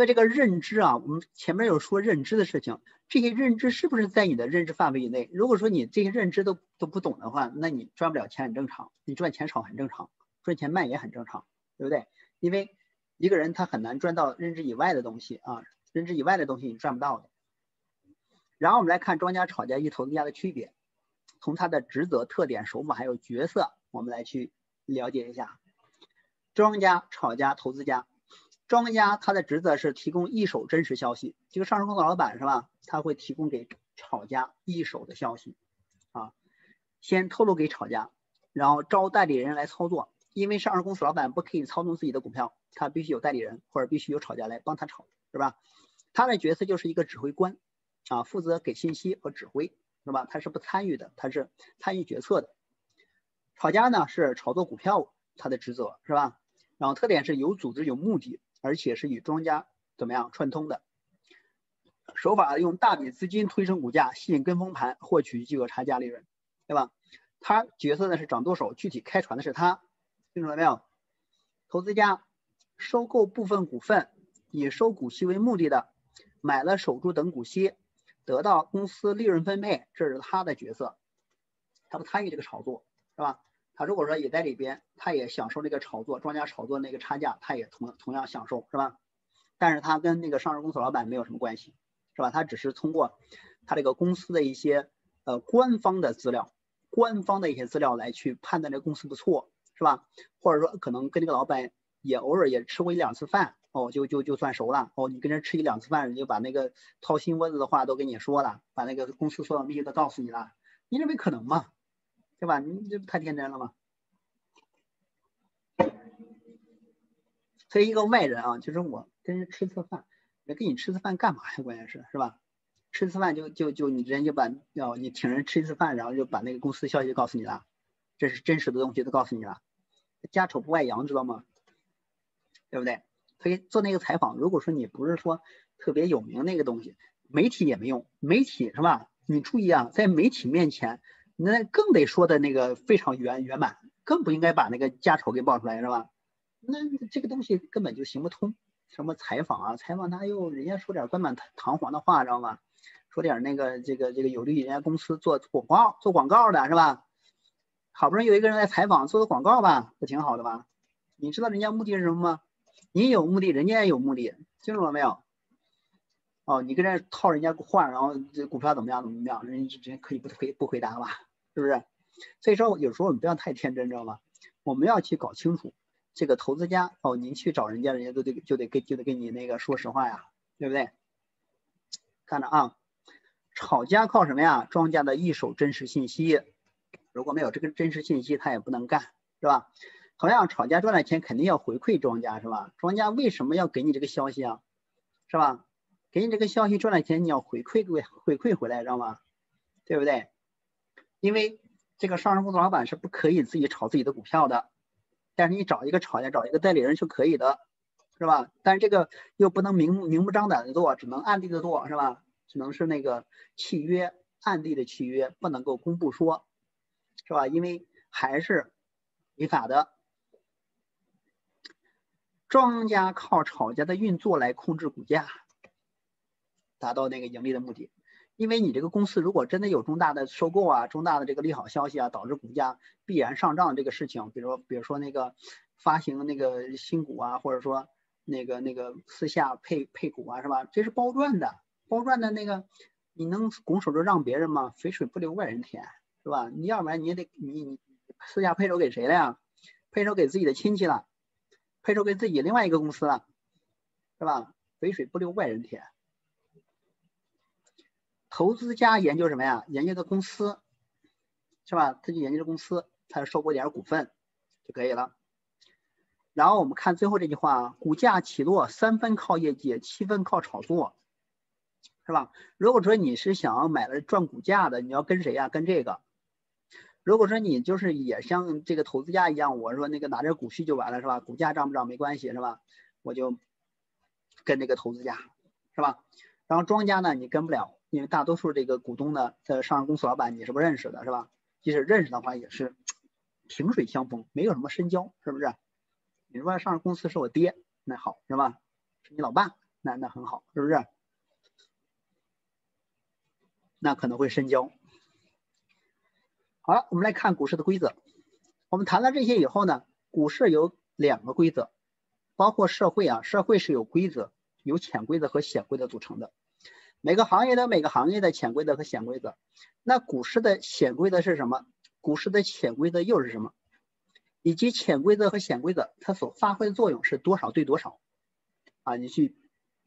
所以这个认知啊，我们前面有说认知的事情，这些认知是不是在你的认知范围以内？如果说你这些认知都都不懂的话，那你赚不了钱很正常，你赚钱少很正常，赚钱慢也很正常，对不对？因为一个人他很难赚到认知以外的东西啊，认知以外的东西你赚不到的。然后我们来看庄家、炒家与投资家的区别，从他的职责、特点、手法还有角色，我们来去了解一下庄家、炒家、投资家。庄家他的职责是提供一手真实消息，这个上市公司老板是吧？他会提供给炒家一手的消息啊，先透露给炒家，然后招代理人来操作。因为上市公司老板不可以操纵自己的股票，他必须有代理人或者必须有炒家来帮他炒，是吧？他的角色就是一个指挥官啊，负责给信息和指挥，是吧？他是不参与的，他是参与决策的。炒家呢是炒作股票，他的职责是吧？然后特点是有组织、有目的，而且是与庄家怎么样串通的。手法用大笔资金推升股价，吸引跟风盘，获取巨额差价利润，对吧？他角色呢是掌舵手，具体开船的是他，清楚了没有？投资家收购部分股份，以收股息为目的的，买了守住等股息，得到公司利润分配，这是他的角色，他不参与这个炒作，是吧？他如果说也在里边，他也享受这个炒作，庄家炒作那个差价，他也同同样享受，是吧？但是他跟那个上市公司老板没有什么关系，是吧？他只是通过他这个公司的一些呃官方的资料。官方的一些资料来去判断这个公司不错，是吧？或者说可能跟这个老板也偶尔也吃过一两次饭，哦，就就就算熟了。哦，你跟人吃一两次饭，人就把那个掏心窝子的话都跟你说了，把那个公司所有秘密都告诉你了。你认为可能吗？对吧？你这太天真了吧？所以一个外人啊，就是我跟人吃次饭，人跟你吃次饭干嘛呀？关键是是吧？吃次饭就就就你直接就把要你请人吃一次饭，然后就把那个公司消息告诉你了，这是真实的东西都告诉你了，家丑不外扬，知道吗？对不对？所以做那个采访，如果说你不是说特别有名那个东西，媒体也没用，媒体是吧？你注意啊，在媒体面前，那更得说的那个非常圆圆满，更不应该把那个家丑给爆出来，是吧？那这个东西根本就行不通。什么采访啊？采访他又人家说点冠冕堂皇的话，知道吗？说点那个这个这个有利于人家公司做广告做广告的是吧？好不容易有一个人来采访，做个广告吧，不挺好的吧？你知道人家目的是什么吗？你有目的，人家也有目的，清楚了没有？哦，你跟人套人家话，然后这股票怎么样怎么样，人家直接可以不回不回答吧？是不是？所以说有时候我们不要太天真，知道吗？我们要去搞清楚这个投资家哦，您去找人家，人家都得就得跟就得跟你那个说实话呀，对不对？看着啊。炒家靠什么呀？庄家的一手真实信息，如果没有这个真实信息，他也不能干，是吧？同样，炒家赚了钱肯定要回馈庄家，是吧？庄家为什么要给你这个消息啊？是吧？给你这个消息赚了钱，你要回馈给回馈回来，知道吗？对不对？因为这个上市公司老板是不可以自己炒自己的股票的，但是你找一个炒家，找一个代理人是可以的，是吧？但是这个又不能明明目张胆的做，只能暗地的做，是吧？只能是那个契约，暗地的契约不能够公布说，是吧？因为还是违法的。庄家靠炒家的运作来控制股价，达到那个盈利的目的。因为你这个公司如果真的有重大的收购啊、重大的这个利好消息啊，导致股价必然上涨这个事情，比如说，比如说那个发行那个新股啊，或者说那个那个私下配配股啊，是吧？这是包赚的。包赚的那个，你能拱手就让别人吗？肥水不流外人田，是吧？你要不然你也得你你私下配手给谁了呀？配手给自己的亲戚了，配手给自己另外一个公司了，是吧？肥水不流外人田。投资家研究什么呀？研究的公司，是吧？他就研究这公司，他收购点股份就可以了。然后我们看最后这句话：股价起落三分靠业绩，七分靠炒作。是吧？如果说你是想要买了赚股价的，你要跟谁呀？跟这个。如果说你就是也像这个投资家一样，我说那个拿着股息就完了，是吧？股价涨不涨没关系，是吧？我就跟那个投资家，是吧？然后庄家呢，你跟不了，因为大多数这个股东呢，在上市公司老板你是不认识的，是吧？即使认识的话，也是萍水相逢，没有什么深交，是不是？你说上市公司是我爹，那好，是吧？是你老爸，那那很好，是不是？那可能会深交。好了，我们来看股市的规则。我们谈了这些以后呢，股市有两个规则，包括社会啊，社会是有规则，有潜规则和显规则组成的。每个行业的每个行业的潜规则和显规则。那股市的潜规则是什么？股市的潜规则又是什么？以及潜规则和显规则它所发挥的作用是多少对多少？啊，你去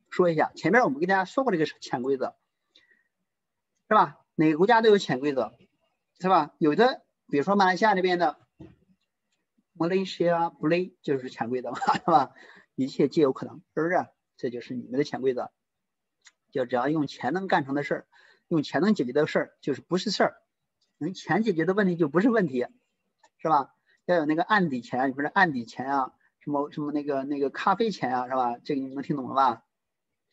说一下。前面我们跟大家说过这个潜规则。是吧？哪个国家都有潜规则，是吧？有的，比如说马来西亚那边的，Malaysia play 就是潜规则嘛，是吧？一切皆有可能，是不是？这就是你们的潜规则，就只要用钱能干成的事儿，用钱能解决的事儿，就是不是事儿；用钱解决的问题就不是问题，是吧？要有那个案底钱，你说案底钱啊，什么什么那个那个咖啡钱啊，是吧？这个你能听懂了吧？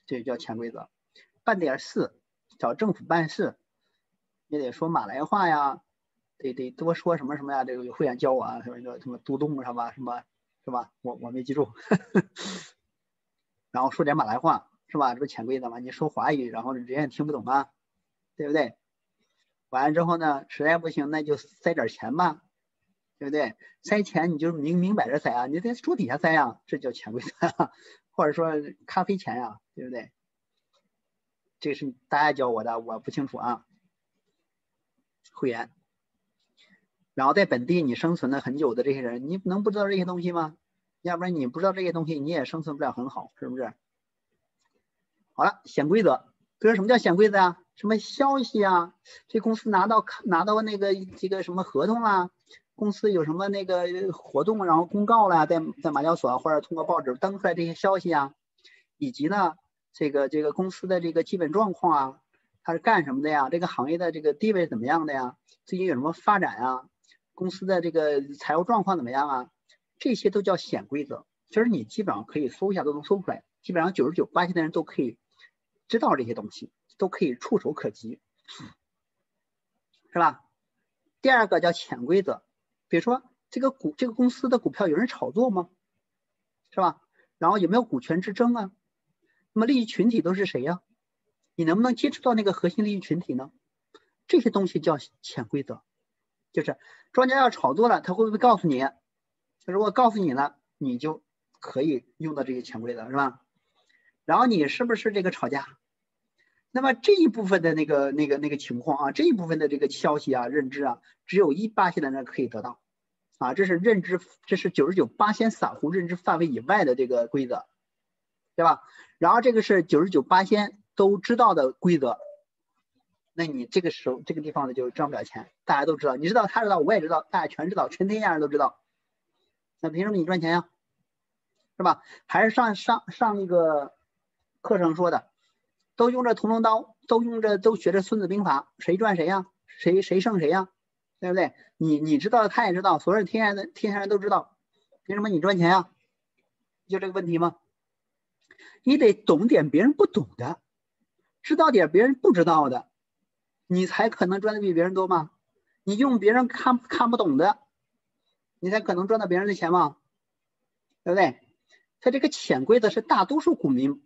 这叫潜规则。办点事，找政府办事，也得说马来话呀，得得多说什么什么呀？这个有会员教我啊，什么什么都动是吧？什么是吧？我我没记住。然后说点马来话是吧？这不潜规则吗？你说华语，然后人家也听不懂啊，对不对？完了之后呢，实在不行那就塞点钱吧，对不对？塞钱你就明明摆着塞啊，你在桌底下塞呀，这叫潜规则，或者说咖啡钱呀，对不对？这是大家教我的，我不清楚啊。会员，然后在本地你生存了很久的这些人，你能不知道这些东西吗？要不然你不知道这些东西，你也生存不了很好，是不是？好了，显规则，比如什么叫显规则啊？什么消息啊？这公司拿到拿到那个这个什么合同啦？公司有什么那个活动，然后公告了，在在马交所或者通过报纸登出来这些消息啊，以及呢，这个这个公司的这个基本状况啊，它是干什么的呀？这个行业的这个地位怎么样的呀？最近有什么发展啊？公司的这个财务状况怎么样啊？这些都叫显规则，其实你基本上可以搜一下都能搜出来，基本上九十九八千的人都可以知道这些东西。都可以触手可及，是吧？第二个叫潜规则，比如说这个股这个公司的股票有人炒作吗？是吧？然后有没有股权之争啊？那么利益群体都是谁呀？你能不能接触到那个核心利益群体呢？这些东西叫潜规则，就是庄家要炒作了，他会不会告诉你？如果告诉你了，你就可以用到这些潜规则，是吧？然后你是不是这个炒家？那么这一部分的那个、那个、那个情况啊，这一部分的这个消息啊、认知啊，只有一八线的人可以得到，啊，这是认知，这是九十九八仙散户认知范围以外的这个规则，对吧？然后这个是九十九八仙都知道的规则，那你这个时候这个地方呢就挣不了钱，大家都知道，你知道，他知道，我也知道，大家全知道，全天下人都知道，那凭什么你赚钱呀？是吧？还是上上上那个课程说的。都用着屠龙刀，都用着都学着孙子兵法，谁赚谁呀？谁谁胜谁呀？对不对？你你知道，他也知道，所有天下的天下人都知道，凭什么你赚钱呀？就这个问题吗？你得懂点别人不懂的，知道点别人不知道的，你才可能赚的比别人多吗？你用别人看看不懂的，你才可能赚到别人的钱吗？对不对？他这个潜规则是大多数股民。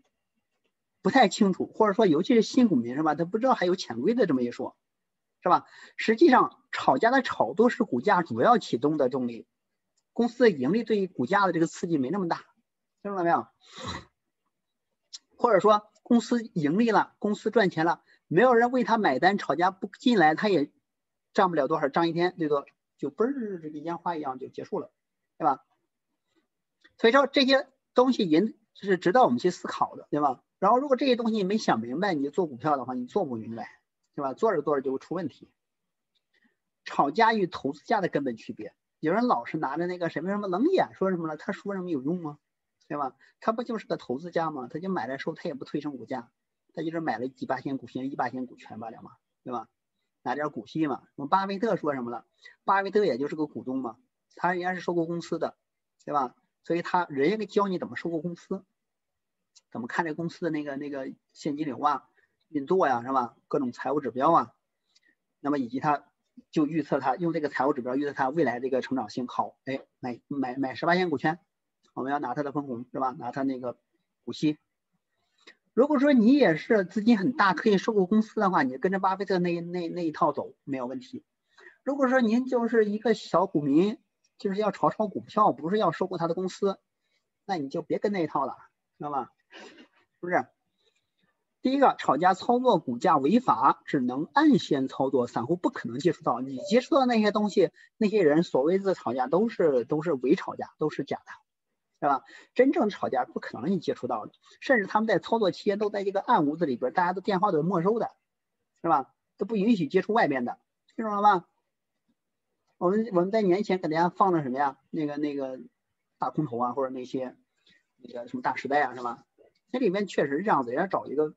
不太清楚，或者说尤其是新股民是吧？他不知道还有潜规则这么一说，是吧？实际上炒家的炒作是股价主要启动的动力，公司的盈利对于股价的这个刺激没那么大，听懂了没有？或者说公司盈利了，公司赚钱了，没有人为他买单，炒家不进来，他也涨不了多少，涨一天最多就嘣儿这个烟花一样就结束了，对吧？所以说这些东西引是值得我们去思考的，对吧？然后，如果这些东西你没想明白，你做股票的话，你做不明白，对吧？做着做着就会出问题。炒家与投资家的根本区别，有人老是拿着那个什么什么冷眼说什么了，他说什么有用吗？对吧？他不就是个投资家吗？他就买来时候他也不推升股价，他就是买了几八千股权、一八千股权罢了嘛，对吧？拿点股息嘛。我巴菲特说什么了？巴菲特也就是个股东嘛，他人家是收购公司的，对吧？所以他人家给教你怎么收购公司。怎么看这公司的那个那个现金流啊、运作呀，是吧？各种财务指标啊，那么以及他就预测他用这个财务指标预测他未来这个成长性好，哎，买买买十八线股权，我们要拿他的分红是吧？拿他那个股息。如果说你也是资金很大，可以收购公司的话，你跟着巴菲特那那那一套走没有问题。如果说您就是一个小股民，就是要炒炒股票，不是要收购他的公司，那你就别跟那一套了，知道吧？是不是？第一个，炒家操作股价违法，只能暗线操作，散户不可能接触到。你接触到那些东西，那些人所谓的炒家都是都是伪炒家，都是假的，是吧？真正的炒家不可能你接触到的，甚至他们在操作期间都在这个暗屋子里边，大家的电话都是没收的，是吧？都不允许接触外边的，听懂了吗？我们我们在年前给大家放的什么呀？那个那个大空头啊，或者那些那个什么大时代啊，是吧？那里面确实是这样子，人家找一个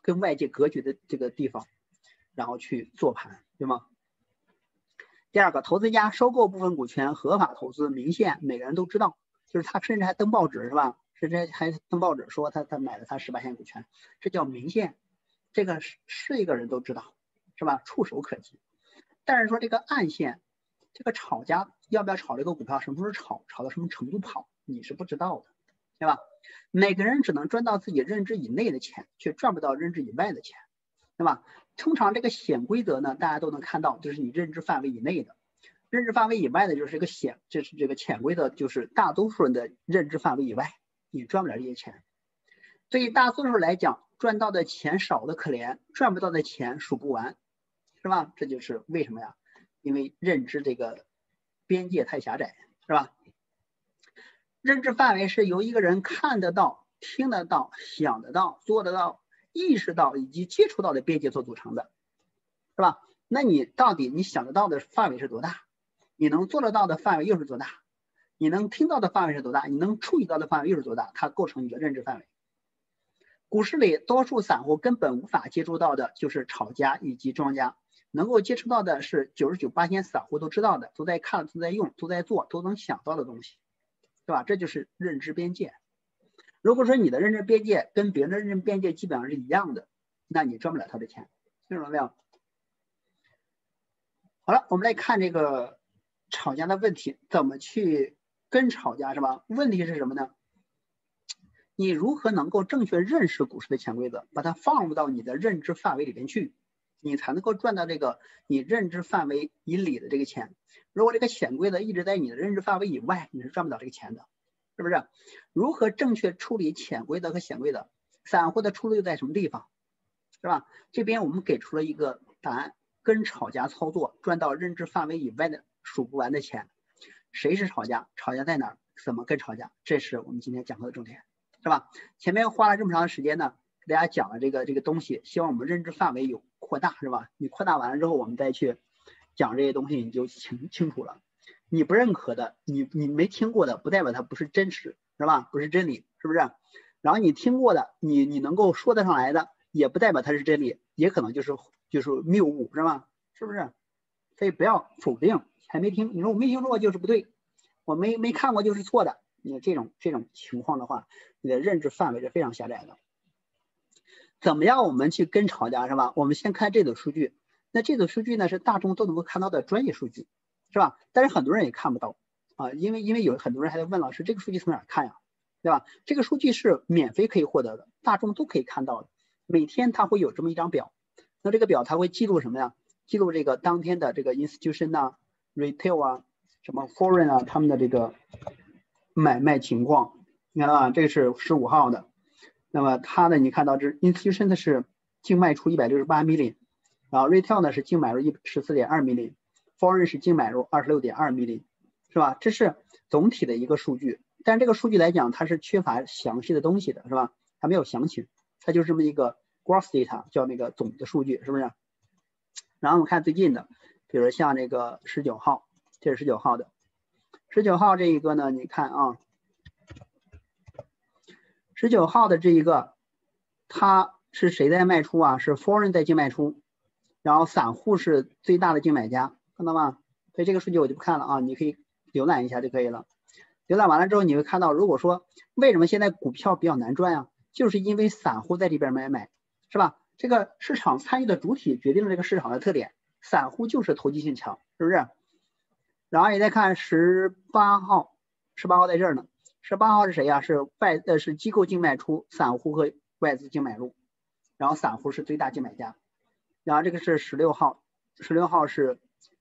跟外界隔绝的这个地方，然后去做盘，对吗？第二个，投资家收购部分股权，合法投资，明线，每个人都知道，就是他甚至还登报纸是吧？甚至还登报纸说他他买了他十八线股权，这叫明线，这个是是一个人都知道，是吧？触手可及。但是说这个暗线，这个炒家要不要炒这个股票，什么时候炒，炒到什么程度跑，你是不知道的，对吧？每个人只能赚到自己认知以内的钱，却赚不到认知以外的钱，对吧？通常这个潜规则呢，大家都能看到，就是你认知范围以内的，认知范围以外的就是这个潜，这是这个潜规则，就是大多数人的认知范围以外，你赚不了这些钱。对于大多数来讲，赚到的钱少的可怜，赚不到的钱数不完，是吧？这就是为什么呀？因为认知这个边界太狭窄，是吧？认知范围是由一个人看得到、听得到、想得到、做得到。意识到以及接触到的边界所组成的，是吧？那你到底你想得到的范围是多大？你能做得到的范围又是多大？你能听到的范围是多大？你能触及到的范围又是多大？它构成一个认知范围。股市里多数散户根本无法接触到的就是炒家以及庄家，能够接触到的是九十九八千散户都知道的，都在看、都在用、都在做、都能想到的东西，对吧？这就是认知边界。如果说你的认知边界跟别人的认知边界基本上是一样的，那你赚不了他的钱，听懂了没有？好了，我们来看这个吵架的问题，怎么去跟吵架是吧？问题是什么呢？你如何能够正确认识股市的潜规则，把它放入到你的认知范围里边去，你才能够赚到这个你认知范围以里的这个钱。如果这个潜规则一直在你的认知范围以外，你是赚不到这个钱的。是不是？如何正确处理潜规则和显规则？散户的出路又在什么地方？是吧？这边我们给出了一个答案：跟炒家操作，赚到认知范围以外的数不完的钱。谁是炒家？炒家在哪儿？怎么跟炒家？这是我们今天讲课的重点，是吧？前面花了这么长时间呢，给大家讲了这个这个东西，希望我们认知范围有扩大，是吧？你扩大完了之后，我们再去讲这些东西，你就清清楚了。你不认可的，你你没听过的，不代表它不是真实，是吧？不是真理，是不是？然后你听过的，你你能够说得上来的，也不代表它是真理，也可能就是就是谬误，是吧？是不是？所以不要否定，还没听，你说我没听说过就是不对，我没没看过就是错的，你这种这种情况的话，你的认知范围是非常狭窄的。怎么样？我们去跟厂家是吧？我们先看这组数据，那这组数据呢是大众都能够看到的专业数据。是吧？但是很多人也看不到啊，因为因为有很多人还在问老师，这个数据从哪看呀？对吧？这个数据是免费可以获得的，大众都可以看到的。每天它会有这么一张表，那这个表它会记录什么呀？记录这个当天的这个 institution 啊、retail 啊、什么 foreign 啊他们的这个买卖情况。你看到吧？这是十五号的，那么它的你看到这 institution 的是净卖出一百六十八 million，然后 retail 呢是净买入一十四点二 million。foreign 是净买入二十六点二 million，是吧？这是总体的一个数据，但这个数据来讲，它是缺乏详细的东西的，是吧？它没有详情，它就是这么一个 gross data，叫那个总的数据，是不是？然后我们看最近的，比如像这个十九号，这是十九号的，十九号这一个呢，你看啊，十九号的这一个，它是谁在卖出啊？是 foreign 在净卖出，然后散户是最大的净买家。看到吗？所以这个数据我就不看了啊，你可以浏览一下就可以了。浏览完了之后，你会看到，如果说为什么现在股票比较难赚啊，就是因为散户在这边买买，是吧？这个市场参与的主体决定了这个市场的特点，散户就是投机性强，是不是？然后你再看十八号，十八号在这儿呢。十八号是谁呀？是外呃是机构净卖出，散户和外资净买入，然后散户是最大净买家。然后这个是十六号，十六号是。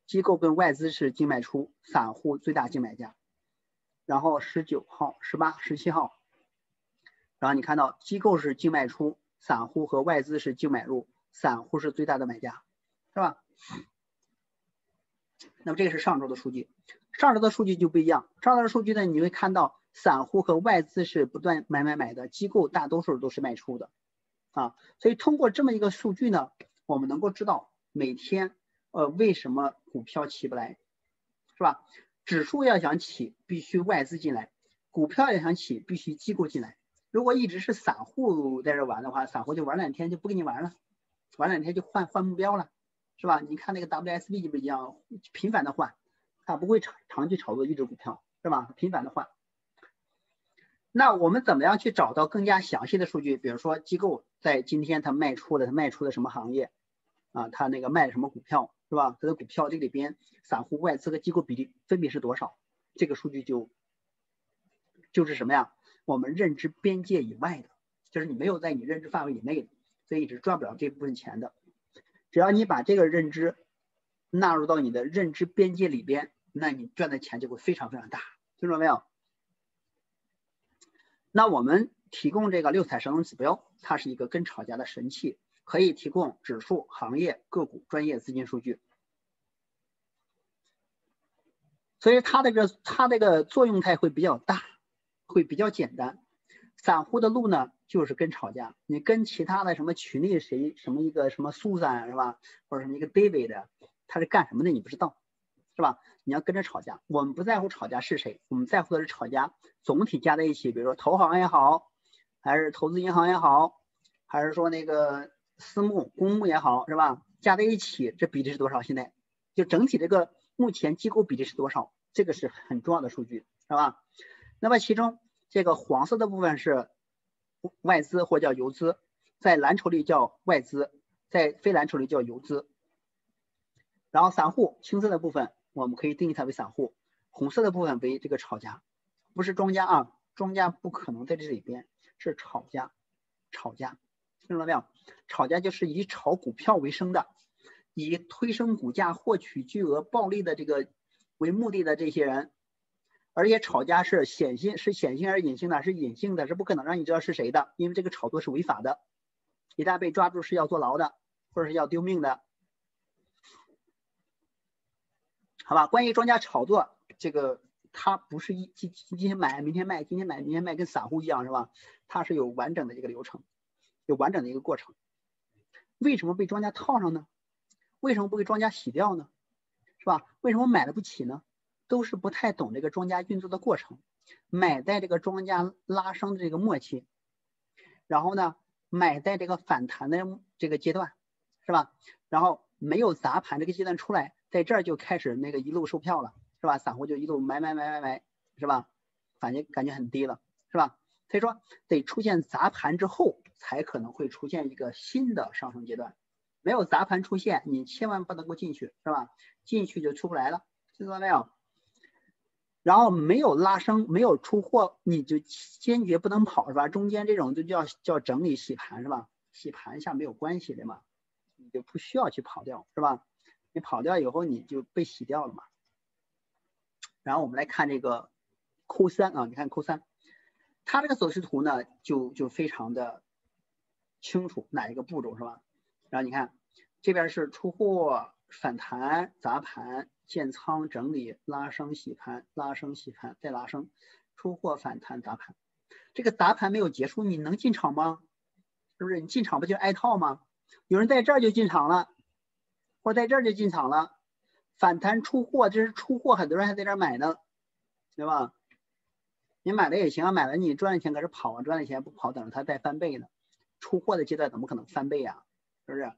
机构跟外资是净卖出，散户最大净买家。然后十九号、十八、十七号，然后你看到机构是净卖出，散户和外资是净买入，散户是最大的买家，是吧？那么这个是上周的数据，上周的数据就不一样。上周的数据呢，你会看到散户和外资是不断买买买的，机构大多数都是卖出的啊。所以通过这么一个数据呢，我们能够知道每天。呃，为什么股票起不来，是吧？指数要想起，必须外资进来；股票要想起，必须机构进来。如果一直是散户在这玩的话，散户就玩两天就不跟你玩了，玩两天就换换目标了，是吧？你看那个 WSB 就不一样，频繁的换，它不会长长期炒作一只股票，是吧？频繁的换。那我们怎么样去找到更加详细的数据？比如说机构在今天它卖出的，它卖出的什么行业啊？它那个卖什么股票，是吧？它的股票这里边散户、外资和机构比例分别是多少？这个数据就就是什么呀？我们认知边界以外的，就是你没有在你认知范围以内的，所以你是赚不了这部分钱的。只要你把这个认知纳入到你的认知边界里边，那你赚的钱就会非常非常大，听懂没有？那我们提供这个六彩神龙指标，它是一个跟炒家的神器，可以提供指数、行业、个股、专业资金数据，所以它这个它这个作用态会比较大，会比较简单。散户的路呢，就是跟炒家，你跟其他的什么群里谁什么一个什么苏珊是吧，或者什么一个 David，他是干什么的你不知道，是吧？你要跟着吵架，我们不在乎吵架是谁，我们在乎的是吵架总体加在一起，比如说投行也好，还是投资银行也好，还是说那个私募、公募也好，是吧？加在一起这比例是多少？现在就整体这个目前机构比例是多少？这个是很重要的数据，是吧？那么其中。这个黄色的部分是外资或叫游资，在蓝筹里叫外资，在非蓝筹里叫游资。然后散户青色的部分，我们可以定义它为散户；红色的部分为这个炒家，不是庄家啊，庄家不可能在这里边，是炒家，炒家，听懂了没有？炒家就是以炒股票为生的，以推升股价、获取巨额暴利的这个为目的的这些人。而且炒家是显性，是显性还是隐性的？是隐性的，是不可能让你知道是谁的，因为这个炒作是违法的，一旦被抓住是要坐牢的，或者是要丢命的，好吧？关于庄家炒作，这个它不是一今今天买明天卖，今天买明天卖，跟散户一样是吧？它是有完整的一个流程，有完整的一个过程。为什么被庄家套上呢？为什么不给庄家洗掉呢？是吧？为什么买了不起呢？都是不太懂这个庄家运作的过程，买在这个庄家拉升的这个末期，然后呢，买在这个反弹的这个阶段，是吧？然后没有砸盘这个阶段出来，在这儿就开始那个一路售票了，是吧？散户就一路买买买买买，是吧？感觉感觉很低了，是吧？所以说得出现砸盘之后，才可能会出现一个新的上升阶段。没有砸盘出现，你千万不能够进去，是吧？进去就出不来了，听懂了没有？然后没有拉升，没有出货，你就坚决不能跑，是吧？中间这种就叫叫整理洗盘，是吧？洗盘一下没有关系的嘛，你就不需要去跑掉，是吧？你跑掉以后你就被洗掉了嘛。然后我们来看这个扣三啊，你看扣三，它这个走势图呢就就非常的清楚哪一个步骤是吧？然后你看这边是出货反弹砸盘。建仓整理拉升洗盘拉升洗盘再拉升出货反弹砸盘，这个砸盘没有结束，你能进场吗？是不是？你进场不就挨套吗？有人在这儿就进场了，或在这儿就进场了，反弹出货这是出货，很多人还在这儿买呢，对吧？你买了也行啊，买了你赚的钱可是跑啊，赚的钱不跑，等着它再翻倍呢。出货的阶段怎么可能翻倍呀？是不是？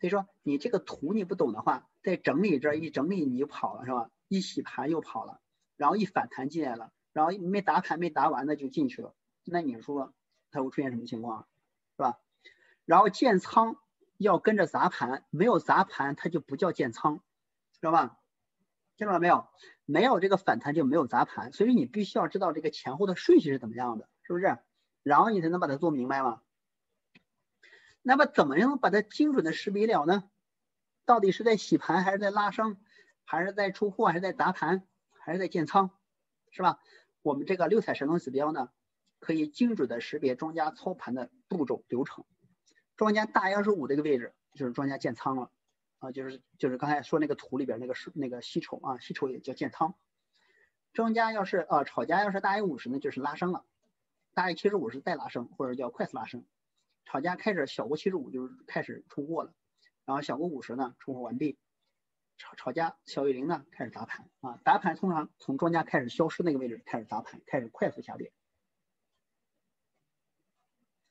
所以说你这个图你不懂的话，在整理这儿一整理你就跑了是吧？一洗盘又跑了，然后一反弹进来了，然后没打盘没打完的就进去了，那你说它会出现什么情况是吧？然后建仓要跟着砸盘，没有砸盘它就不叫建仓，知道吧？听懂了没有？没有这个反弹就没有砸盘，所以你必须要知道这个前后的顺序是怎么样的，是不是？然后你才能把它做明白嘛。那么怎么样把它精准的识别了呢？到底是在洗盘，还是在拉升，还是在出货，还是在砸盘，还是在建仓，是吧？我们这个六彩神龙指标呢，可以精准的识别庄家操盘的步骤流程。庄家大于二十五这个位置就是庄家建仓了啊，就是就是刚才说那个图里边那个是那个吸筹啊，吸筹也叫建仓。庄家要是啊炒家要是大于五十呢，就是拉升了，大于七十五是再拉升，或者叫快速拉升。炒家开始小过七十五就是开始出货了，然后小过五十呢出货完毕，炒炒家小于零呢开始砸盘啊，砸盘通常从庄家开始消失那个位置开始砸盘，开始快速下跌。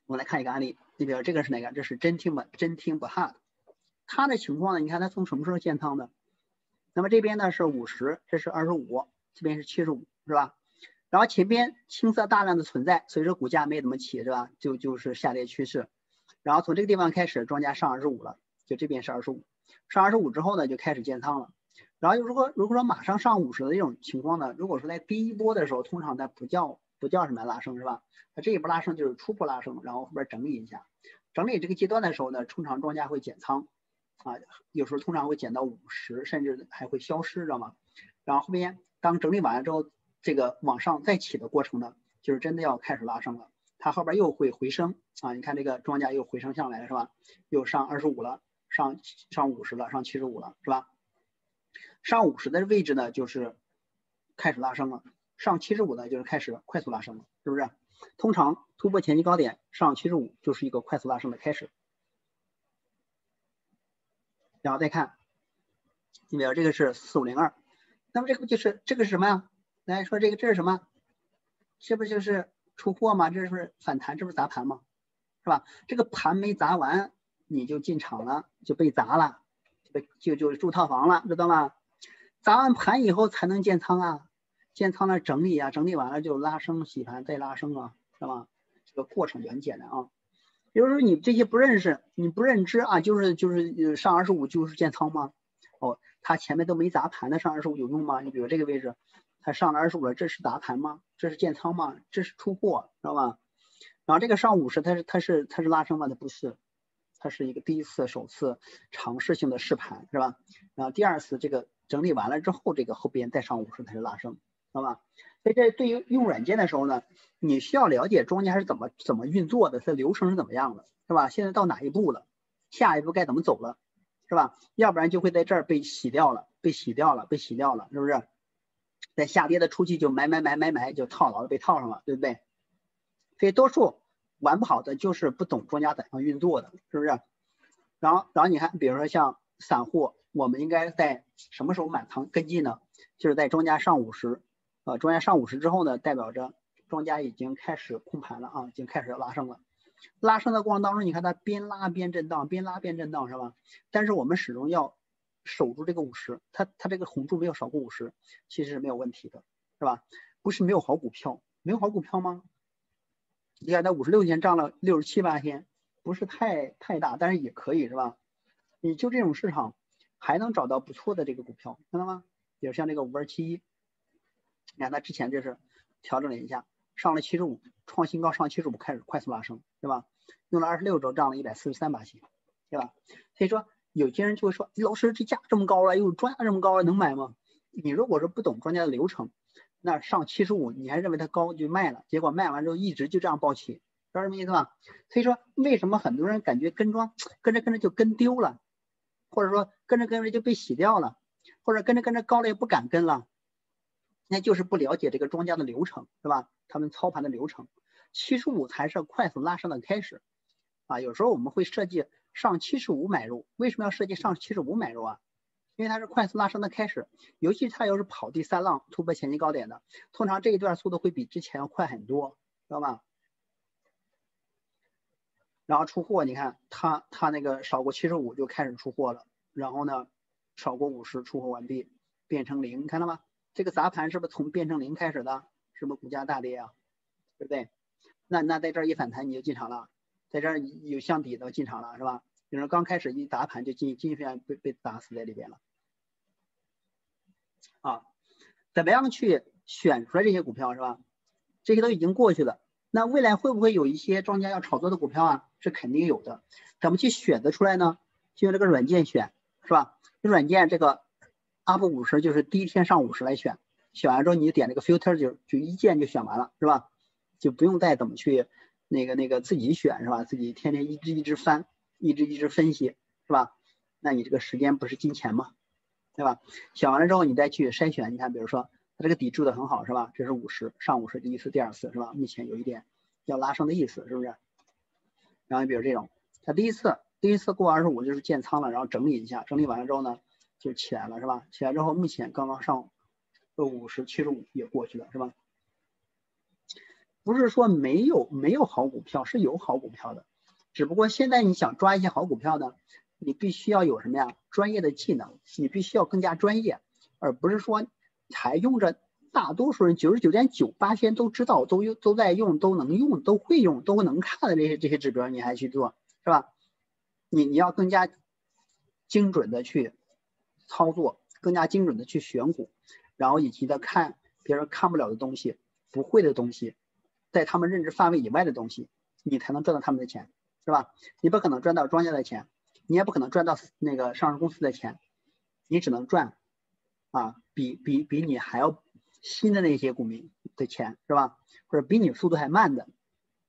我们来看一个案例，你比如这个是哪个？这是真听不真听不哈的，它的情况呢，你看它从什么时候建仓的？那么这边呢是五十，这是二十五，这边是七十五，是吧？然后前边青色大量的存在，所以说股价没怎么起，是吧？就就是下跌趋势。然后从这个地方开始，庄家上二十五了，就这边是二十五，上二十五之后呢，就开始建仓了。然后如果如果说马上上五十的这种情况呢，如果说在第一波的时候，通常它不叫不叫什么拉升，是吧？它这一波拉升就是初步拉升，然后后边整理一下，整理这个阶段的时候呢，通常庄家会减仓。啊，有时候通常会减到五十，甚至还会消失，知道吗？然后后边当整理完了之后，这个往上再起的过程呢，就是真的要开始拉升了。它后边又会回升啊，你看这个庄家又回升上来了，是吧？又上二十五了，上上五十了，上七十五了，是吧？上五十的位置呢，就是开始拉升了；上七十五呢，就是开始快速拉升了，是不是？通常突破前期高点上七十五就是一个快速拉升的开始。然后再看，你比如这个是四五零二，那么这个就是这个是什么呀？来说这个这是什么？这不就是出货吗？这是反弹，这不是砸盘吗？是吧？这个盘没砸完你就进场了，就被砸了，被就就住套房了，知道吗？砸完盘以后才能建仓啊，建仓了整理啊，整理完了就拉升洗盘再拉升啊，是吧？这个过程就很简单啊。比如说你这些不认识，你不认知啊，就是就是上二十五就是建仓吗？哦，它前面都没砸盘的上二十五有用吗？你比如这个位置，它上了二十五了，这是砸盘吗？这是建仓吗？这是出货，知道吧？然后这个上五十，它是它是它是拉升吗？它不是，它是一个第一次首次尝试性的试盘，是吧？然后第二次这个整理完了之后，这个后边再上五十才是拉升，知道吧？所以这对于用软件的时候呢，你需要了解庄家是怎么怎么运作的，它流程是怎么样的，是吧？现在到哪一步了？下一步该怎么走了，是吧？要不然就会在这儿被洗掉了，被洗掉了，被洗掉了，是不是？在下跌的初期就买买买买买就套牢了，被套上了，对不对？所以多数玩不好的就是不懂庄家怎样运作的，是不是？然后然后你看，比如说像散户，我们应该在什么时候满仓跟进呢？就是在庄家上午时。啊，庄家上五十之后呢，代表着庄家已经开始控盘了啊，已经开始拉升了。拉升的过程当中，你看它边拉边震荡，边拉边震荡，是吧？但是我们始终要守住这个五十，它它这个红柱没有少过五十，其实是没有问题的，是吧？不是没有好股票，没有好股票吗？你看它五十六天涨了六十七八天，不是太太大，但是也可以，是吧？你就这种市场还能找到不错的这个股票，看到吗？比如像这个五二七一。你看它之前这是调整了一下，上了七十五，创新高上七十五开始快速拉升，对吧？用了二十六周涨了一百四十三八千，对吧？所以说有些人就会说，老师这价这么高了，又庄这么高了，能买吗？你如果说不懂庄家的流程，那上七十五你还认为它高就卖了，结果卖完之后一直就这样暴起，知道什么意思吧？所以说为什么很多人感觉跟庄跟着跟着就跟丢了，或者说跟着跟着就被洗掉了，或者跟着跟着高了也不敢跟了？那就是不了解这个庄家的流程，是吧？他们操盘的流程，七十五才是快速拉升的开始啊。有时候我们会设计上七十五买入，为什么要设计上七十五买入啊？因为它是快速拉升的开始，尤其它要是跑第三浪突破前期高点的，通常这一段速度会比之前要快很多，知道吗？然后出货，你看它它那个少过七十五就开始出货了，然后呢少过五十出货完毕，变成零，看到吗？这个砸盘是不是从变成零开始的？是不是股价大跌啊？对不对？那那在这儿一反弹你就进场了，在这儿有箱底的进场了是吧？比如说刚开始一砸盘就进进去被被砸死在里边了啊？怎么样去选出来这些股票是吧？这些都已经过去了，那未来会不会有一些庄家要炒作的股票啊？是肯定有的。怎么去选择出来呢？就用这个软件选是吧？软件这个。Up 五十就是第一天上五十来选，选完之后你就点这个 filter 就就一键就选完了是吧？就不用再怎么去那个那个自己选是吧？自己天天一直一直翻，一直一直分析是吧？那你这个时间不是金钱吗？对吧？选完了之后你再去筛选，你看比如说它这个底住的很好是吧？这是五十上五十第一次第二次是吧？目前有一点要拉升的意思是不是？然后你比如这种，它第一次第一次过二十五就是建仓了，然后整理一下，整理完了之后呢？就起来了是吧？起来之后，目前刚刚上呃五十七十五也过去了是吧？不是说没有没有好股票，是有好股票的，只不过现在你想抓一些好股票呢，你必须要有什么呀？专业的技能，你必须要更加专业，而不是说还用着大多数人九十九点九八天都知道、都用、都在用、都能用、都会用、都能看的这些这些指标，你还去做，是吧？你你要更加精准的去操作，更加精准的去选股，然后以及的看别人看不了的东西、不会的东西，在他们认知范围以外的东西，你才能赚到他们的钱。是吧？你不可能赚到庄家的钱，你也不可能赚到那个上市公司的钱，你只能赚啊，比比比你还要新的那些股民的钱，是吧？或者比你速度还慢的，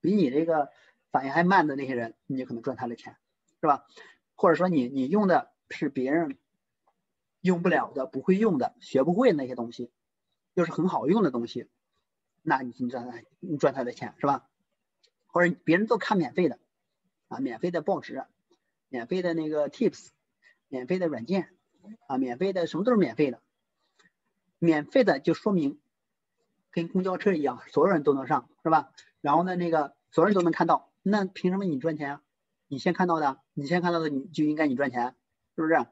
比你这个反应还慢的那些人，你可能赚他的钱，是吧？或者说你你用的是别人用不了的、不会用的、学不会那些东西，又是很好用的东西，那你你赚他你赚他的钱，是吧？或者别人都看免费的。啊，免费的报纸，免费的那个 tips，免费的软件，啊，免费的什么都是免费的，免费的就说明跟公交车一样，所有人都能上，是吧？然后呢，那个所有人都能看到，那凭什么你赚钱啊？你先看到的，你先看到的，你就应该你赚钱，是不是？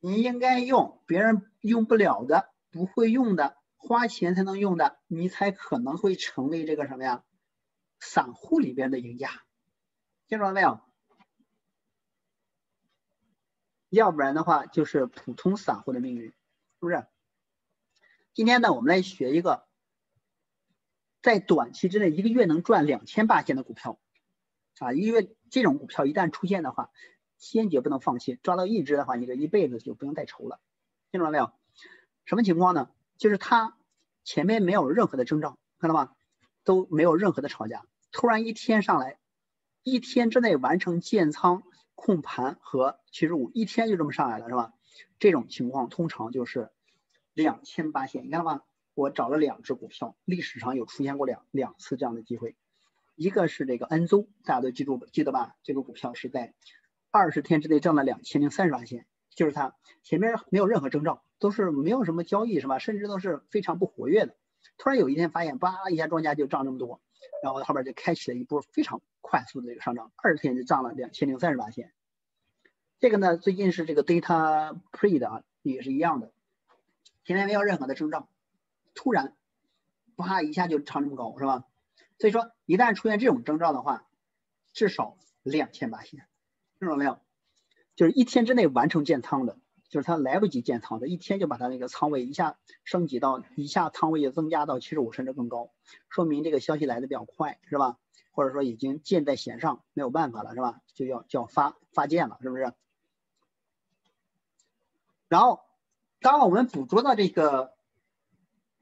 你应该用别人用不了的、不会用的、花钱才能用的，你才可能会成为这个什么呀？散户里边的赢家。听说了没有？要不然的话就是普通散户的命运，是不是？今天呢，我们来学一个在短期之内一个月能赚两千八千的股票啊！因为这种股票一旦出现的话，坚决不能放弃。抓到一只的话，你这一辈子就不用再愁了。听懂了没有？什么情况呢？就是它前面没有任何的征兆，看到吗？都没有任何的吵架，突然一天上来。一天之内完成建仓、控盘和七十五，一天就这么上来了，是吧？这种情况通常就是两千八线，你看到吗？我找了两只股票，历史上有出现过两两次这样的机会，一个是这个恩宗，大家都记住记得吧？这个股票是在二十天之内挣了两千零三十八千，就是它前面没有任何征兆，都是没有什么交易，是吧？甚至都是非常不活跃的，突然有一天发现，叭一下庄家就涨这么多。然后后边就开启了一波非常快速的这个上涨，二十天就涨了两千零三十八千。这个呢，最近是这个 Data Pre 的啊，也是一样的，前面没有任何的征兆，突然啪一下就涨这么高，是吧？所以说一旦出现这种征兆的话，至少两千八千，听懂了没有？就是一天之内完成建仓的。就是他来不及建仓的，一天就把他那个仓位一下升级到一下仓位增加到七十五甚至更高，说明这个消息来的比较快，是吧？或者说已经箭在弦上，没有办法了，是吧？就要就要发发箭了，是不是？然后当我们捕捉到这个，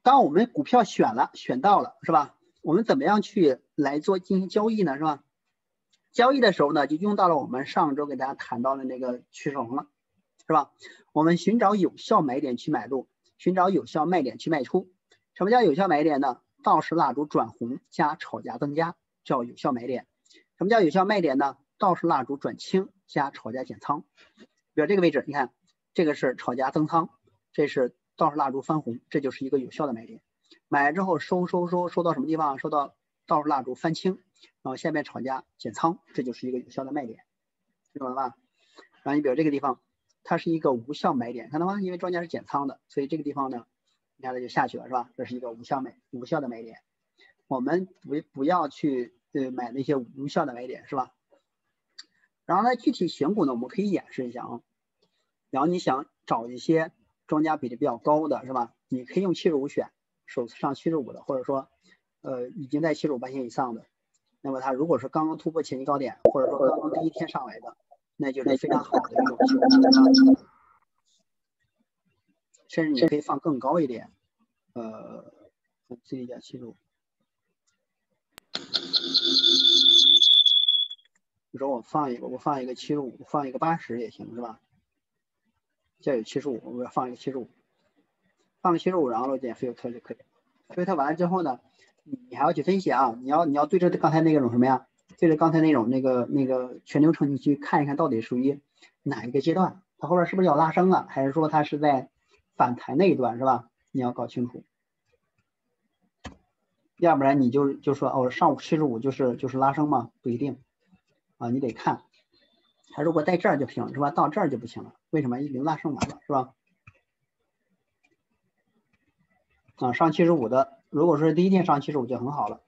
当我们股票选了选到了，是吧？我们怎么样去来做进行交易呢？是吧？交易的时候呢，就用到了我们上周给大家谈到的那个趋势龙了。是吧？我们寻找有效买点去买入，寻找有效卖点去卖出。什么叫有效买点呢？道氏蜡烛转红加炒价增加叫有效买点。什么叫有效卖点呢？道氏蜡烛转青加炒价减仓。比如这个位置，你看这个是炒价增仓，这是道氏蜡烛翻红，这就是一个有效的买点。买了之后收收收收到什么地方？收到倒入蜡烛翻青，然后下面厂家减仓，这就是一个有效的卖点，听懂了吧？然后你比如这个地方。它是一个无效买点，看到吗？因为庄家是减仓的，所以这个地方呢，你看它就下去了，是吧？这是一个无效买无效的买点，我们不不要去呃买那些无效的买点，是吧？然后呢，具体选股呢，我们可以演示一下啊。然后你想找一些庄家比例比较高的，是吧？你可以用七十五选，首次上七十五的，或者说呃已经在七十五八千以上的，那么它如果是刚刚突破前期高点，或者说刚刚第一天上来的。那就是非常好的一种情况，甚至你可以放更高一点，呃，自己加七十五。你说我放一个，我放一个七十五，放一个八十也行，是吧？这有七十五，我要放一个七十五，放个七十五，然后点 filter 就可以。filter 完了之后呢，你还要去分析啊，你要你要对着刚才那种什么呀？对着刚才那种那个那个全流程，你去看一看到底属于哪一个阶段，它后边是不是要拉升了，还是说它是在反弹那一段，是吧？你要搞清楚，要不然你就就说哦，上午七十五就是就是拉升嘛，不一定啊，你得看，它如果在这儿就行是吧？到这儿就不行了，为什么？已经拉升完了是吧？啊，上七十五的，如果说第一天上七十五就很好了，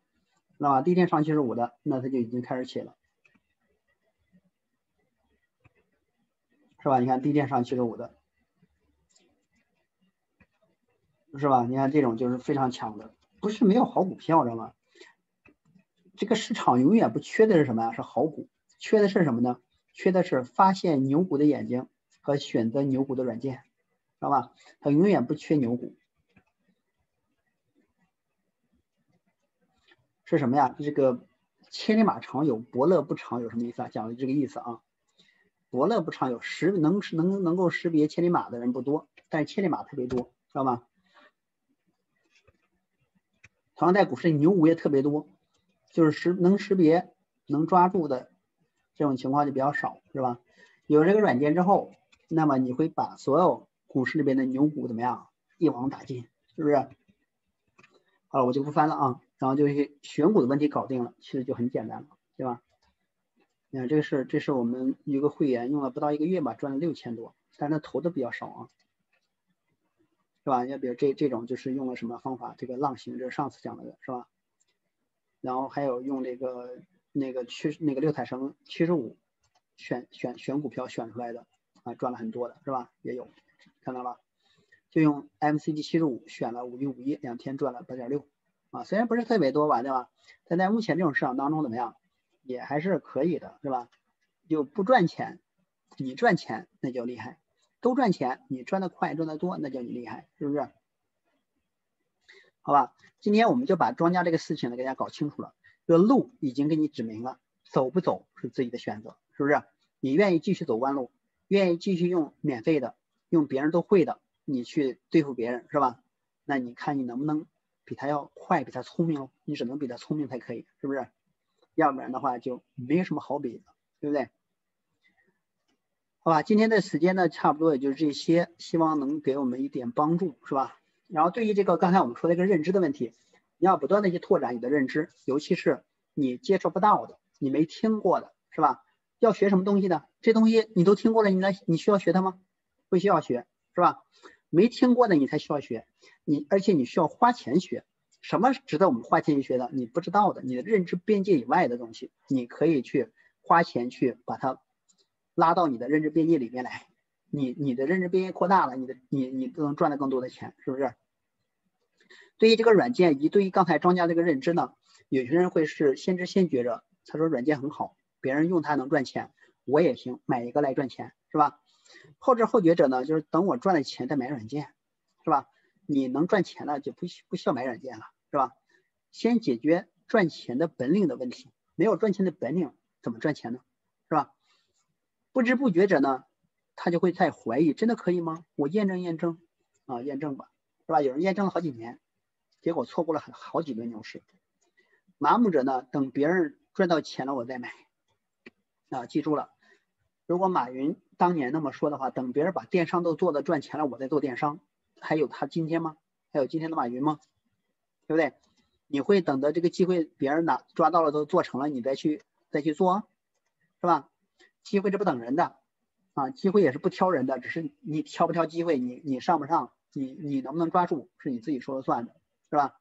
那么第一天上七十五的，那它就已经开始起了，是吧？你看第一天上七十五的，是吧？你看这种就是非常强的，不是没有好股票，知道吗？这个市场永远不缺的是什么呀？是好股，缺的是什么呢？缺的是发现牛股的眼睛和选择牛股的软件，知道吧？它永远不缺牛股。是什么呀？这个千里马常有，伯乐不常有，什么意思啊？讲的这个意思啊。伯乐不常有，识能能能够识别千里马的人不多，但是千里马特别多，知道吗？同样在股市里，牛股也特别多，就是识能识别、能抓住的这种情况就比较少，是吧？有这个软件之后，那么你会把所有股市里边的牛股怎么样一网打尽，是不是？好了，我就不翻了啊。然后就是选股的问题搞定了，其实就很简单了，对吧？你看这个是，这是我们一个会员用了不到一个月吧，赚了六千多，但他投的比较少啊，是吧？你比如这这种就是用了什么方法？这个浪形，这是上次讲的，是吧？然后还有用这个那个趋那个六彩绳七十五选选选股票选出来的啊，赚了很多的是吧？也有看到了吧，就用 MCD 七十五选了五一五一，两天赚了八点六。啊，虽然不是特别多吧，对吧？但在目前这种市场当中怎么样，也还是可以的，是吧？就不赚钱，你赚钱那叫厉害；都赚钱，你赚的快，赚的多，那叫你厉害，是不是？好吧，今天我们就把庄家这个事情呢给大家搞清楚了。这个路已经给你指明了，走不走是自己的选择，是不是？你愿意继续走弯路，愿意继续用免费的，用别人都会的，你去对付别人，是吧？那你看你能不能？比他要快，比他聪明哦，你只能比他聪明才可以，是不是？要不然的话就没什么好比的，对不对？好吧，今天的时间呢，差不多也就是这些，希望能给我们一点帮助，是吧？然后对于这个刚才我们说的一个认知的问题，你要不断的去拓展你的认知，尤其是你接触不到的，你没听过的，是吧？要学什么东西呢？这东西你都听过了，你来你需要学它吗？不需要学，是吧？没听过的你才需要学，你而且你需要花钱学。什么值得我们花钱去学的？你不知道的，你的认知边界以外的东西，你可以去花钱去把它拉到你的认知边界里面来。你你的认知边界扩大了，你的你你都能赚到更多的钱，是不是？对于这个软件，以对于刚才庄家这个认知呢，有些人会是先知先觉着，他说软件很好，别人用它能赚钱，我也行，买一个来赚钱，是吧？后知后觉者呢，就是等我赚了钱再买软件，是吧？你能赚钱了就不需不需要买软件了，是吧？先解决赚钱的本领的问题，没有赚钱的本领怎么赚钱呢？是吧？不知不觉者呢，他就会在怀疑，真的可以吗？我验证验证啊，验证吧，是吧？有人验证了好几年，结果错过了很好几轮牛市。麻木者呢，等别人赚到钱了我再买啊，记住了。如果马云当年那么说的话，等别人把电商都做的赚钱了，我再做电商，还有他今天吗？还有今天的马云吗？对不对？你会等着这个机会别人拿抓到了都做成了，你再去再去做，是吧？机会是不等人的啊，机会也是不挑人的，只是你挑不挑机会，你你上不上，你你能不能抓住，是你自己说了算的，是吧？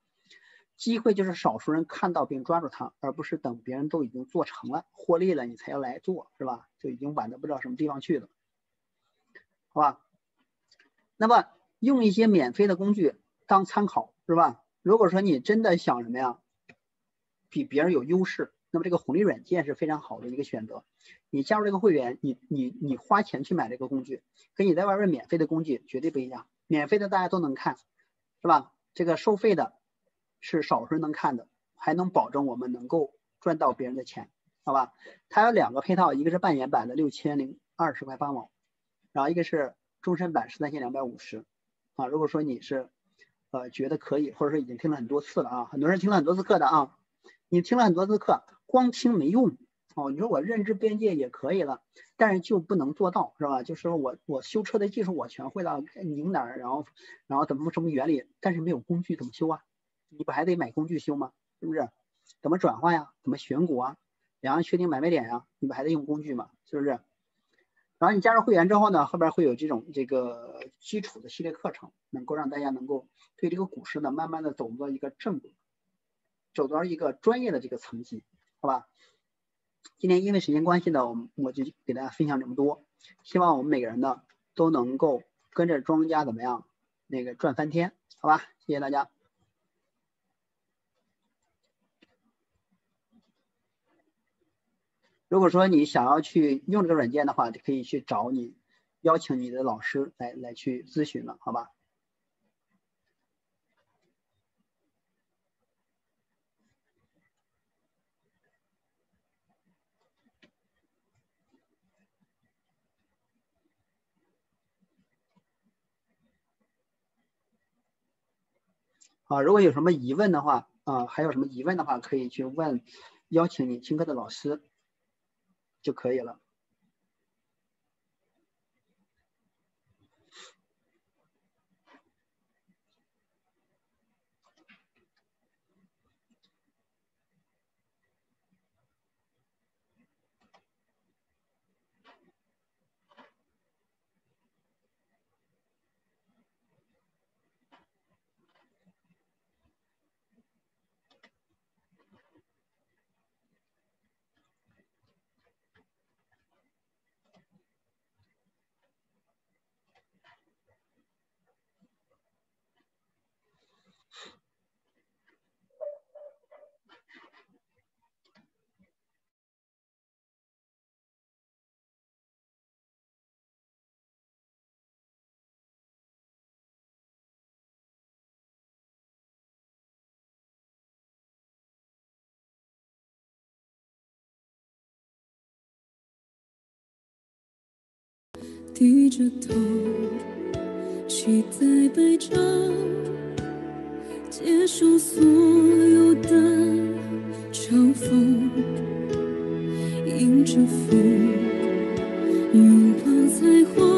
机会就是少数人看到并抓住它，而不是等别人都已经做成了、获利了，你才要来做，是吧？就已经晚的不知道什么地方去了，好吧？那么用一些免费的工具当参考，是吧？如果说你真的想什么呀，比别人有优势，那么这个红利软件是非常好的一个选择。你加入这个会员，你你你花钱去买这个工具，跟你在外面免费的工具绝对不一样。免费的大家都能看，是吧？这个收费的。是少数人能看的，还能保证我们能够赚到别人的钱，好吧？它有两个配套，一个是半年版的六千零二十块八毛，然后一个是终身版十三千两百五十啊。如果说你是呃觉得可以，或者说已经听了很多次了啊，很多人听了很多次课的啊，你听了很多次课，光听没用哦。你说我认知边界也可以了，但是就不能做到，是吧？就是说我我修车的技术我全会了，拧哪儿，然后然后怎么什么原理，但是没有工具怎么修啊？你不还得买工具修吗？是不是？怎么转换呀？怎么选股啊？然后确定买卖点呀？你不还得用工具吗？是不是？然后你加入会员之后呢，后边会有这种这个基础的系列课程，能够让大家能够对这个股市呢，慢慢的走到一个正轨，走到一个专业的这个层级，好吧？今天因为时间关系呢，我我就给大家分享这么多，希望我们每个人呢都能够跟着庄家怎么样，那个赚翻天，好吧？谢谢大家。如果说你想要去用这个软件的话，就可以去找你邀请你的老师来来去咨询了，好吧？啊，如果有什么疑问的话，啊，还有什么疑问的话，可以去问邀请你听课的老师就可以了。低着头，期待白昼，接受所有的嘲讽，迎着风，拥抱彩虹，